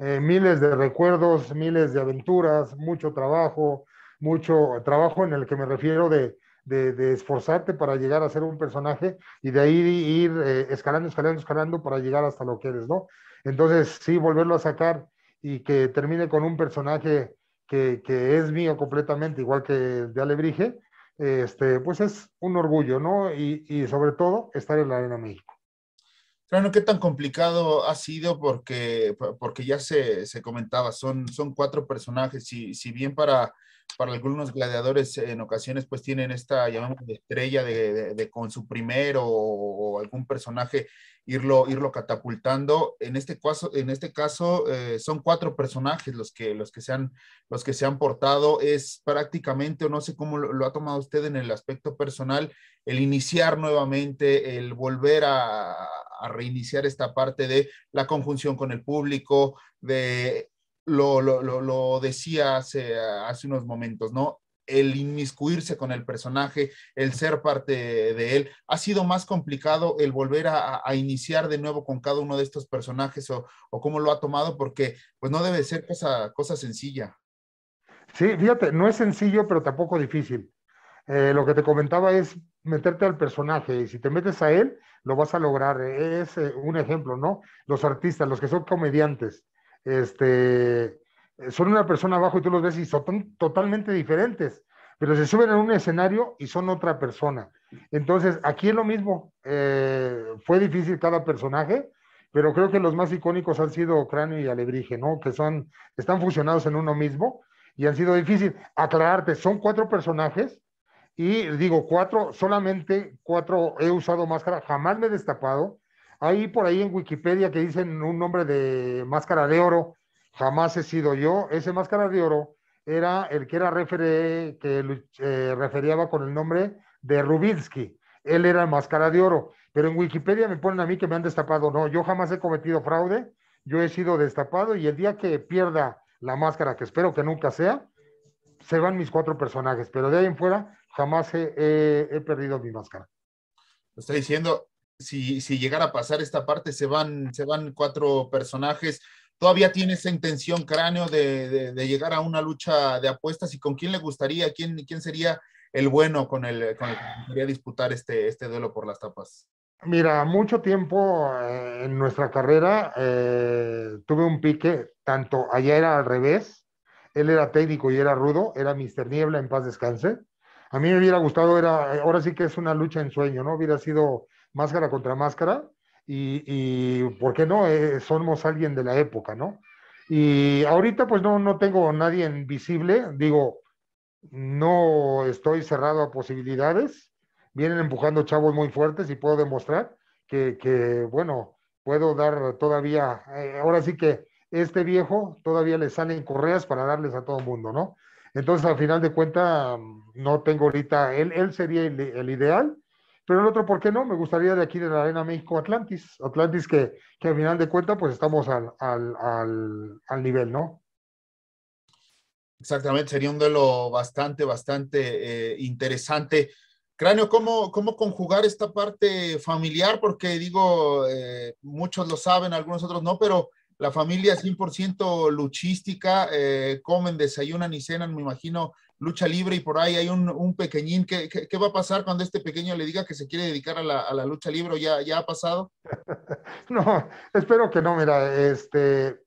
eh, miles de recuerdos, miles de aventuras, mucho trabajo, mucho trabajo en el que me refiero de, de, esforzarte para llegar a ser un personaje y de ahí ir eh, escalando, escalando, escalando para llegar hasta lo que eres, ¿no? Entonces, sí, volverlo a sacar y que termine con un personaje que, que es mío completamente, igual que de Alebrije, este, pues es un orgullo, ¿no? Y, y sobre todo estar en la Arena México. Claro, ¿qué tan complicado ha sido? Porque, porque ya se, se comentaba, son, son cuatro personajes y si bien para, para algunos gladiadores en ocasiones pues tienen esta, llamamos, estrella de, de, con su primero o, algún personaje irlo, irlo catapultando. En este caso, en este caso eh, son cuatro personajes los que, los, que se han, los que se han portado. Es prácticamente, o no sé cómo lo, ha tomado usted en el aspecto personal, el iniciar nuevamente, el volver a, a reiniciar esta parte de la conjunción con el público, de lo, lo, lo, decía hace, hace unos momentos, ¿no? El inmiscuirse con el personaje, el ser parte de él, ha sido más complicado el volver a, iniciar de nuevo con cada uno de estos personajes o, o, cómo lo ha tomado, porque pues no debe ser cosa, cosa sencilla. Sí, fíjate, no es sencillo, pero tampoco difícil. Eh, lo que te comentaba es meterte al personaje y si te metes a él, lo vas a lograr. Es eh, un ejemplo, ¿no? Los artistas, los que son comediantes, este, son una persona abajo y tú los ves y son totalmente diferentes, pero se suben a un escenario y son otra persona. Entonces, aquí es lo mismo. Eh, fue difícil cada personaje, pero creo que los más icónicos han sido Cráneo y Alebrije, ¿no? Que son, están fusionados en uno mismo y han sido difícil. Aclararte, son cuatro personajes y digo, cuatro, solamente cuatro he usado máscara, jamás me he destapado hay por ahí en Wikipedia que dicen un nombre de máscara de oro. Jamás he sido yo. Ese máscara de oro era el que era referé, que eh, con el nombre de Rubinsky. Él era máscara de oro. Pero en Wikipedia me ponen a mí que me han destapado. No, yo jamás he cometido fraude. Yo he sido destapado y el día que pierda la máscara, que espero que nunca sea, se van mis cuatro personajes, pero de ahí en fuera jamás he, perdido mi máscara. Lo está diciendo, si, si llegara a pasar esta parte, se van, se van cuatro personajes. ¿Todavía tiene esa intención, Cráneo, de, llegar a una lucha de apuestas? ¿Y con quién le gustaría? ¿Quién, quién sería el bueno con el, con el que quería disputar este, este duelo por las tapas? Mira, mucho tiempo eh, en nuestra carrera eh, tuve un pique, tanto allá era al revés, él era técnico y era rudo, era Mr. Niebla en paz descanse. A mí me hubiera gustado, era, ahora sí que es una lucha en sueño, ¿no? Hubiera sido máscara contra máscara y, y ¿por qué no? Eh, somos alguien de la época, ¿no? Y ahorita pues no, no tengo nadie visible, digo, no estoy cerrado a posibilidades, vienen empujando chavos muy fuertes y puedo demostrar que, que bueno, puedo dar todavía, eh, ahora sí que este viejo todavía le salen correas para darles a todo el mundo, ¿no? Entonces, al final de cuentas, no tengo ahorita, él, él sería el, ideal, pero el otro, ¿por qué no? Me gustaría de aquí de la Arena México Atlantis, Atlantis que, que al final de cuentas, pues estamos al, al, al, al nivel, ¿no? Exactamente, sería un duelo bastante, bastante eh, interesante. Cráneo, ¿cómo, ¿cómo conjugar esta parte familiar? Porque digo, eh, muchos lo saben, algunos otros no, pero la familia 100% luchística, eh, comen, desayunan y cenan, me imagino, lucha libre y por ahí hay un, un pequeñín. ¿Qué, ¿Qué, va a pasar cuando este pequeño le diga que se quiere dedicar a la, a la lucha libre? ¿Ya, ¿Ya ha pasado? no, espero que no, mira, este,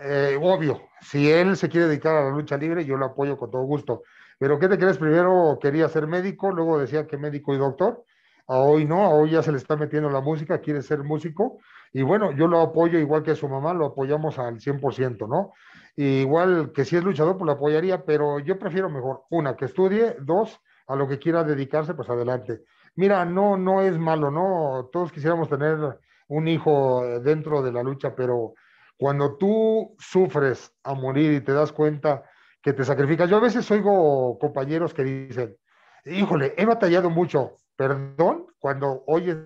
eh, obvio, si él se quiere dedicar a la lucha libre, yo lo apoyo con todo gusto. Pero ¿qué te crees? Primero quería ser médico, luego decía que médico y doctor. A hoy no, a hoy ya se le está metiendo la música, quiere ser músico. Y bueno, yo lo apoyo igual que su mamá, lo apoyamos al 100%, ¿no? igual que si es luchador, pues lo apoyaría, pero yo prefiero mejor, una, que estudie, dos, a lo que quiera dedicarse, pues adelante. Mira, no, no es malo, ¿no? Todos quisiéramos tener un hijo dentro de la lucha, pero cuando tú sufres a morir y te das cuenta que te sacrificas, yo a veces oigo compañeros que dicen, híjole, he batallado mucho, perdón, cuando oyes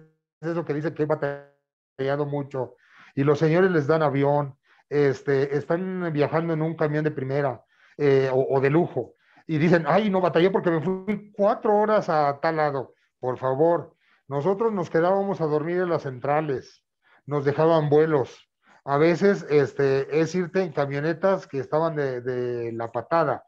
eso que dicen que he batallado mucho y los señores les dan avión, este, están viajando en un camión de primera eh, o, de lujo y dicen, ay, no batallé porque me fui cuatro horas a tal lado. Por favor, nosotros nos quedábamos a dormir en las centrales, nos dejaban vuelos, a veces este, es irte en camionetas que estaban de, la patada,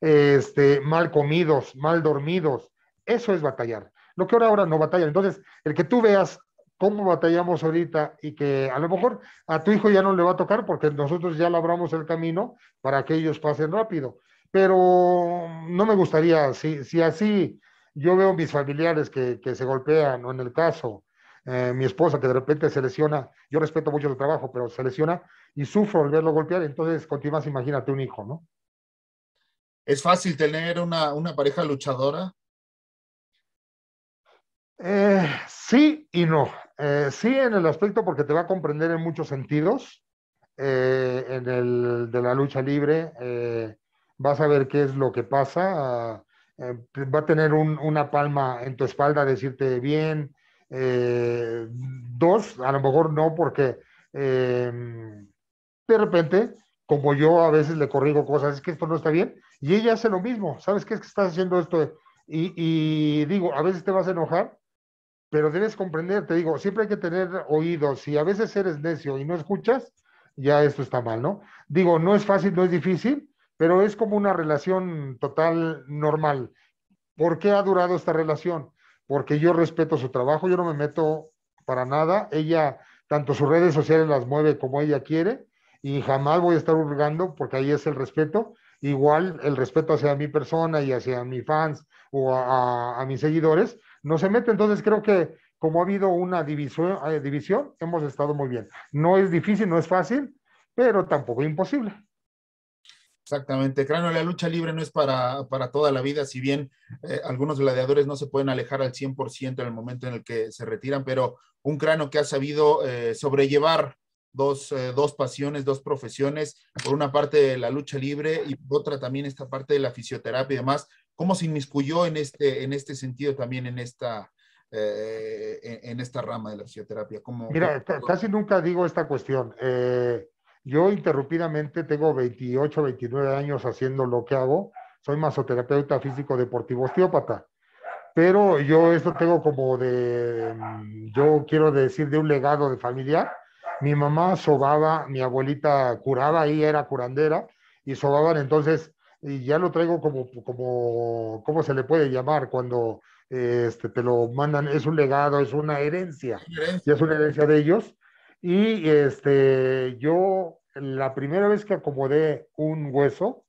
este, mal comidos, mal dormidos. Eso es batallar. Lo que ahora, ahora no batalla. Entonces, el que tú veas cómo batallamos ahorita y que a lo mejor a tu hijo ya no le va a tocar porque nosotros ya labramos el camino para que ellos pasen rápido. Pero no me gustaría, si, si así yo veo mis familiares que, que se golpean o en el caso eh, mi esposa que de repente se lesiona, yo respeto mucho el trabajo, pero se lesiona y sufro al verlo golpear, entonces continúas, imagínate un hijo, ¿no? ¿Es fácil tener una, pareja luchadora? Eh, sí y no. Eh, sí en el aspecto porque te va a comprender en muchos sentidos. en el de la lucha libre vas a ver qué es lo que pasa. va a tener una palma en tu espalda, decirte bien, eh, dos, a lo mejor no, porque eh, de repente, como yo a veces le corrigo cosas, es que esto no está bien, y ella hace lo mismo, ¿sabes qué es que estás haciendo esto? Y digo, a veces te vas a enojar, pero debes comprender, te digo, siempre hay que tener oídos, si a veces eres necio y no escuchas, ya esto está mal, ¿no? Digo, no es fácil, no es difícil, pero es como una relación total normal. ¿Por qué ha durado esta relación? porque yo respeto su trabajo, yo no me meto para nada, ella tanto sus redes sociales las mueve como ella quiere y jamás voy a estar hurgando porque ahí es el respeto, igual el respeto hacia mi persona y hacia mis fans o a, mis seguidores no se mete, entonces creo que como ha habido una división, eh, división, hemos estado muy bien. No es difícil, no es fácil, pero tampoco imposible. Exactamente, cráneo, la lucha libre no es para, para toda la vida, si bien eh, algunos gladiadores no se pueden alejar al 100% en el momento en el que se retiran, pero un cráneo que ha sabido eh, sobrellevar dos, dos, pasiones, dos profesiones, por una parte la lucha libre y por otra también esta parte de la fisioterapia y demás, ¿cómo se inmiscuyó en este, en este sentido también en esta, en, esta rama de la fisioterapia? ¿Cómo, Mira, casi nunca digo esta cuestión. Yo interrumpidamente tengo 28, 29 años haciendo lo que hago, soy masoterapeuta físico deportivo osteópata. Pero yo esto tengo como de, mm, yo quiero decir, de un legado de familiar. Mi mamá sobaba, mi abuelita curaba, ahí era curandera, y sobaban entonces, y ya lo traigo como, como, ¿cómo se le puede llamar? Cuando este, te lo mandan, es un legado, es una herencia, ya es una herencia de ellos. Y este, yo, la primera vez que acomodé un hueso,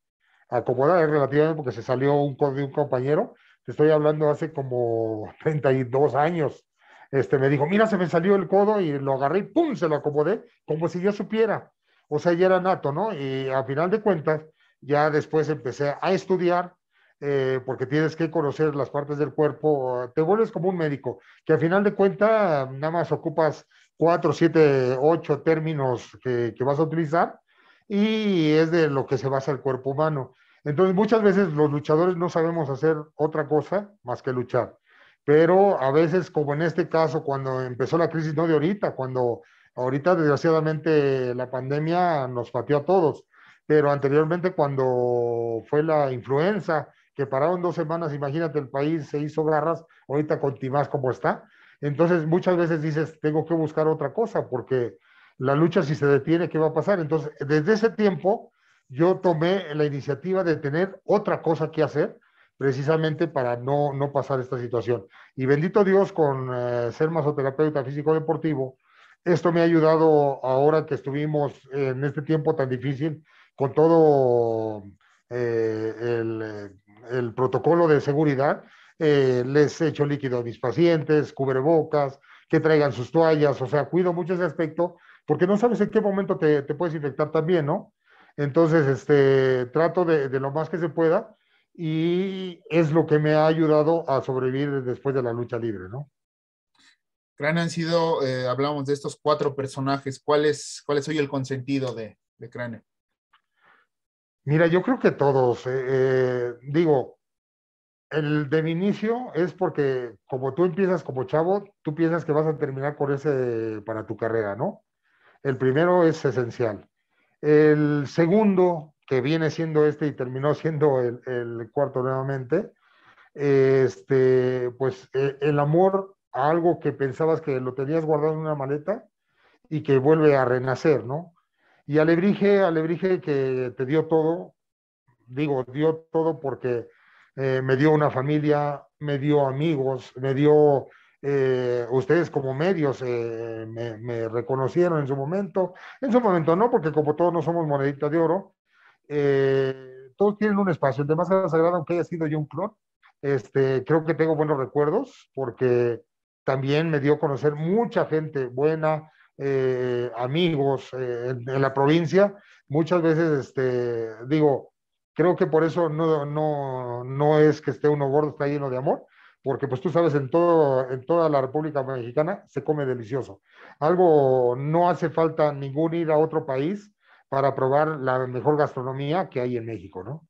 acomodar relativamente porque se salió un de un compañero, te estoy hablando hace como 32 años. Este, me dijo, mira, se me salió el codo y lo agarré y pum, se lo acomodé, como si yo supiera. O sea, ya era nato, ¿no? Y a final de cuentas, ya después empecé a estudiar, eh, porque tienes que conocer las partes del cuerpo, te vuelves como un médico, que a final de cuentas nada más ocupas cuatro, siete, ocho términos que, que vas a utilizar y es de lo que se basa el cuerpo humano. Entonces, muchas veces los luchadores no sabemos hacer otra cosa más que luchar. Pero a veces, como en este caso, cuando empezó la crisis, no de ahorita, cuando ahorita desgraciadamente la pandemia nos pateó a todos, pero anteriormente cuando fue la influenza, que pararon dos semanas, imagínate, el país se hizo garras, ahorita con como está. Entonces, muchas veces dices, tengo que buscar otra cosa, porque la lucha si se detiene, ¿qué va a pasar? Entonces, desde ese tiempo, yo tomé la iniciativa de tener otra cosa que hacer precisamente para no, no pasar esta situación. Y bendito Dios con eh, ser masoterapeuta físico deportivo, esto me ha ayudado ahora que estuvimos en este tiempo tan difícil con todo eh, el, el, protocolo de seguridad. Eh, les echo líquido a mis pacientes, cubrebocas, que traigan sus toallas, o sea, cuido mucho ese aspecto porque no sabes en qué momento te, te puedes infectar también, ¿no? Entonces, este, trato de, lo más que se pueda y es lo que me ha ayudado a sobrevivir después de la lucha libre, ¿no? Gran han sido, eh, hablamos de estos cuatro personajes, ¿cuál es, cuál es hoy el consentido de, de Cráneo? Mira, yo creo que todos, eh, eh, digo, el de mi inicio es porque como tú empiezas como chavo, tú piensas que vas a terminar con ese para tu carrera, ¿no? El primero es esencial. El segundo, que viene siendo este y terminó siendo el, el cuarto nuevamente, este, pues eh, el amor a algo que pensabas que lo tenías guardado en una maleta y que vuelve a renacer, ¿no? Y Alebrije, Alebrije que te dio todo, digo, dio todo porque eh, me dio una familia, me dio amigos, me dio eh, ustedes como medios eh, me, reconocieron en su momento, en su momento no, porque como todos no somos moneditas de oro, todos tienen un espacio. El de Máscara Sagrada, aunque haya sido yo un clon, este, creo que tengo buenos recuerdos porque también me dio a conocer mucha gente buena, eh, amigos en, en, la provincia. Muchas veces, este, digo, creo que por eso no, no, no es que esté uno gordo, está lleno de amor, porque pues tú sabes, en, todo, en toda la República Mexicana se come delicioso. Algo, no hace falta ningún ir a otro país para probar la mejor gastronomía que hay en México, ¿no?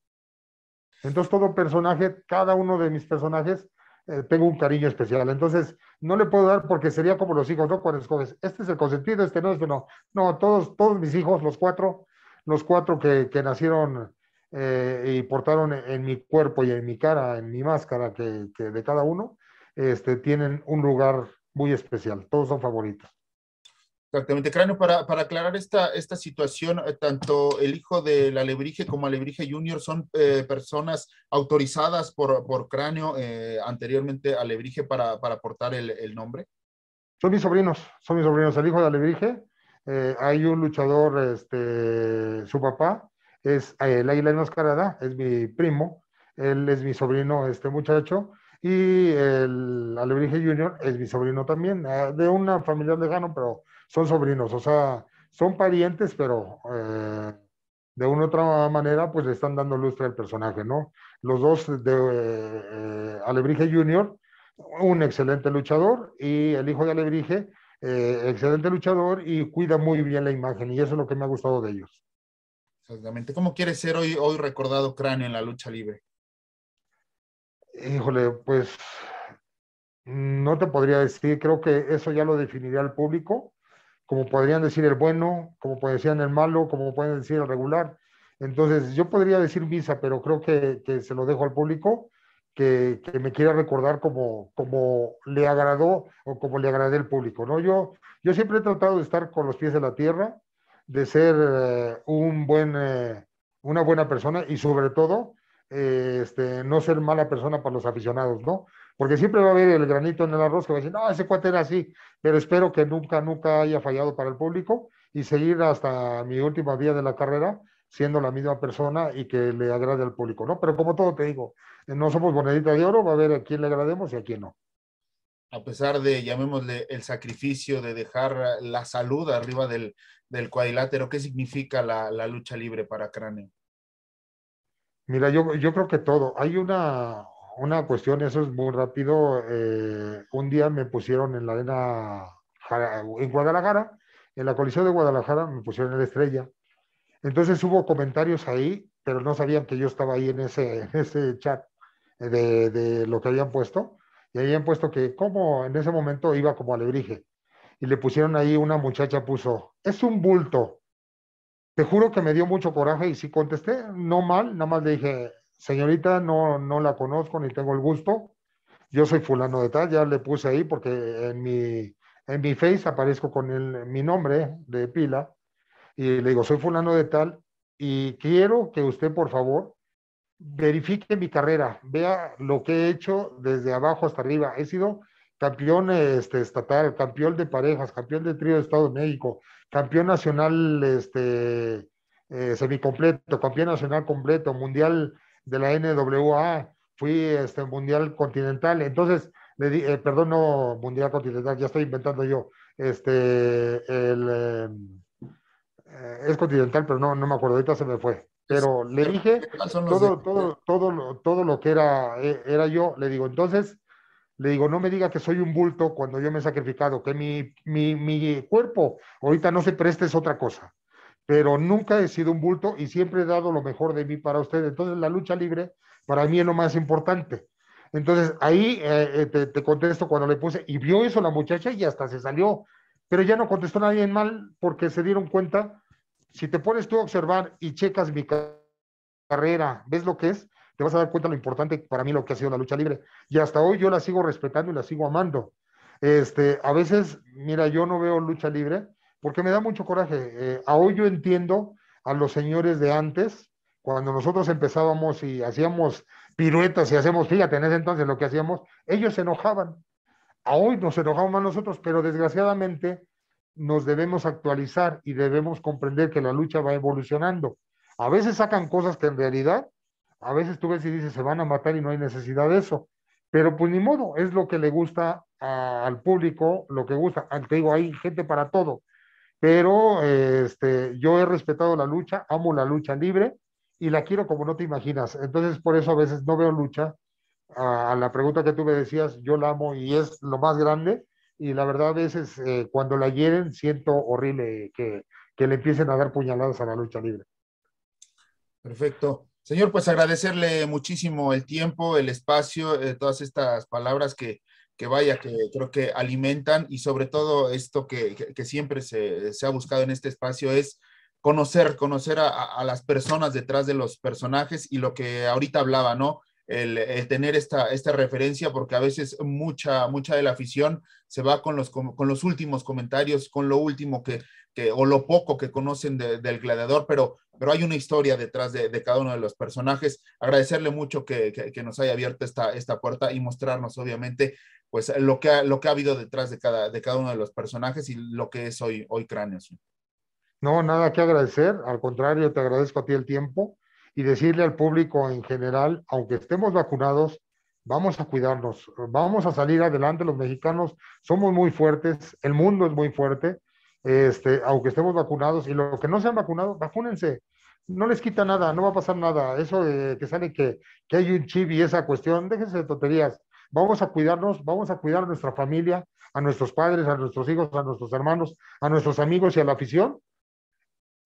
Entonces todo personaje, cada uno de mis personajes, eh, tengo un cariño especial. Entonces, no le puedo dar porque sería como los hijos, ¿no? Cuando escoges, este es el consentido, este no, este no. No, todos, todos mis hijos, los cuatro, los cuatro que, que nacieron eh, y portaron en mi cuerpo y en mi cara, en mi máscara que, que, de cada uno, este, tienen un lugar muy especial. Todos son favoritos. Exactamente, Cráneo, para, para aclarar esta, esta situación, eh, tanto el hijo de la Alebrije como Alebrije Junior son eh, personas autorizadas por, por Cráneo eh, anteriormente Alebrije para, para portar el, nombre. Son mis sobrinos, son mis sobrinos. El hijo de Alebrije, eh, hay un luchador, este, su papá, es eh, el águila enmascarada, es mi primo, él es mi sobrino, este muchacho, y el Alebrije Junior es mi sobrino también, eh, de una familia lejana, pero son sobrinos, o sea, son parientes, pero eh, de una u otra manera, pues le están dando lustre al personaje, ¿no? Los dos de eh, Alebrije Junior, un excelente luchador, y el hijo de Alebrije, excelente luchador, y cuida muy bien la imagen, y eso es lo que me ha gustado de ellos. Exactamente. ¿Cómo quiere ser hoy, hoy recordado Cráneo en la lucha libre? Híjole, pues no te podría decir, creo que eso ya lo definiría el público, como podrían decir el bueno, como decir el malo, como pueden decir el regular. Entonces, yo podría decir misa, pero creo que, que se lo dejo al público que, que, me quiera recordar como, como le agradó o como le agradé el público, ¿no? Yo, yo siempre he tratado de estar con los pies de la tierra, de ser eh, un buen, eh, una buena persona y sobre todo, eh, este, no ser mala persona para los aficionados, ¿no? Porque siempre va a haber el granito en el arroz que va a decir, no, ese cuate era así, pero espero que nunca, nunca haya fallado para el público y seguir hasta mi último día de la carrera siendo la misma persona y que le agrade al público, ¿no? Pero como todo te digo, no somos monedita de oro, va a ver a quién le agrademos y a quién no. A pesar de, llamémosle, el sacrificio de dejar la salud arriba del, del cuadrilátero, ¿qué significa la, la lucha libre para Cráneo? Mira, yo, yo creo que todo. Hay una, una cuestión, eso es muy rápido. Eh, un día me pusieron en la arena en Guadalajara, en la coliseo de Guadalajara, me pusieron en la estrella entonces hubo comentarios ahí, pero no sabían que yo estaba ahí en ese, en ese chat de, de, lo que habían puesto. Y habían puesto que como en ese momento iba como alebrije. Y le pusieron ahí, una muchacha puso, es un bulto. Te juro que me dio mucho coraje y sí contesté, no mal, nada más le dije, señorita, no, no la conozco ni tengo el gusto. Yo soy fulano de tal, ya le puse ahí porque en mi, en mi face aparezco con mi nombre de pila y le digo, soy fulano de tal y quiero que usted, por favor, verifique mi carrera, vea lo que he hecho desde abajo hasta arriba. He sido campeón este, estatal, campeón de parejas, campeón de trío de Estado de México, campeón nacional este, eh, semicompleto, campeón nacional completo, mundial de la NWA, fui este, mundial continental. Entonces, le di, eh, perdón, no mundial continental, ya estoy inventando yo, este, el... Eh, es continental, pero no, no me acuerdo, ahorita se me fue. Pero le dije todo, todo, todo, todo lo que era, eh, era yo, le digo, entonces, le digo, no me diga que soy un bulto cuando yo me he sacrificado, que mi, mi, mi cuerpo ahorita no se preste es otra cosa, pero nunca he sido un bulto y siempre he dado lo mejor de mí para usted. Entonces, la lucha libre para mí es lo más importante. Entonces, ahí eh, eh, te, te, contesto cuando le puse, y vio eso la muchacha y hasta se salió, pero ya no contestó nadie mal porque se dieron cuenta si te pones tú a observar y checas mi carrera, ves lo que es, te vas a dar cuenta lo importante para mí lo que ha sido la lucha libre. Y hasta hoy yo la sigo respetando y la sigo amando. Este, a veces, mira, yo no veo lucha libre porque me da mucho coraje. Eh, a hoy yo entiendo a los señores de antes, cuando nosotros empezábamos y hacíamos piruetas y hacemos, fíjate, en ese entonces lo que hacíamos, ellos se enojaban. A hoy nos enojamos más nosotros, pero desgraciadamente nos debemos actualizar y debemos comprender que la lucha va evolucionando. A veces sacan cosas que en realidad, a veces tú ves y dices, se van a matar y no hay necesidad de eso. Pero pues ni modo, es lo que le gusta al público, lo que gusta. Te digo, hay gente para todo. Pero este, yo he respetado la lucha, amo la lucha libre y la quiero como no te imaginas. Entonces, por eso a veces no veo lucha. A, la pregunta que tú me decías, yo la amo y es lo más grande y la verdad a veces eh, cuando la hieren siento horrible que, que, le empiecen a dar puñaladas a la lucha libre. Perfecto. Señor, pues agradecerle muchísimo el tiempo, el espacio, eh, todas estas palabras que, que, vaya, que creo que alimentan y sobre todo esto que, que, siempre se, se, ha buscado en este espacio es conocer, conocer a, a, las personas detrás de los personajes y lo que ahorita hablaba, ¿no? el, tener esta, esta referencia, porque a veces mucha, mucha de la afición se va con los, con, los últimos comentarios, con lo último que, que o lo poco que conocen de, del gladiador, pero, pero hay una historia detrás de, de, cada uno de los personajes. Agradecerle mucho que, que, que, nos haya abierto esta, esta puerta y mostrarnos, obviamente, pues lo que ha, lo que ha habido detrás de cada, de cada uno de los personajes y lo que es hoy, hoy Cráneos. No, nada que agradecer, al contrario, te agradezco a ti el tiempo y decirle al público en general, aunque estemos vacunados, vamos a cuidarnos, vamos a salir adelante. Los mexicanos somos muy fuertes, el mundo es muy fuerte, este, aunque estemos vacunados y los que no se han vacunado, vacúnense. No les quita nada, no va a pasar nada. Eso de que sale que, que hay un chip y esa cuestión, déjense de tonterías. Vamos a cuidarnos, vamos a cuidar a nuestra familia, a nuestros padres, a nuestros hijos, a nuestros hermanos, a nuestros amigos y a la afición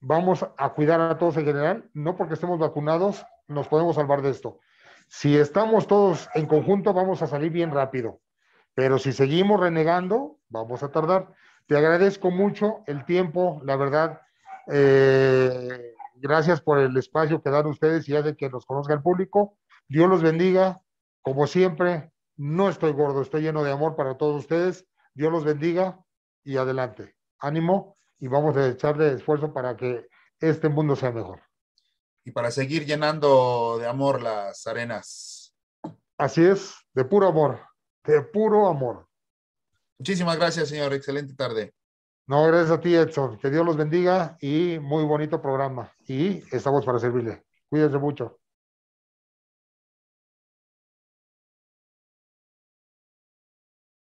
vamos a cuidar a todos en general, no porque estemos vacunados nos podemos salvar de esto. Si estamos todos en conjunto, vamos a salir bien rápido, pero si seguimos renegando, vamos a tardar. Te agradezco mucho el tiempo, la verdad. Eh, gracias por el espacio que dan ustedes y hace que nos conozca el público. Dios los bendiga. Como siempre, no estoy gordo, estoy lleno de amor para todos ustedes. Dios los bendiga y adelante. Ánimo y vamos a echarle esfuerzo para que este mundo sea mejor. Y para seguir llenando de amor las arenas. Así es, de puro amor, de puro amor. Muchísimas gracias, señor. Excelente tarde. No, gracias a ti, Edson. Que Dios los bendiga y muy bonito programa. Y estamos para servirle. Cuídense mucho.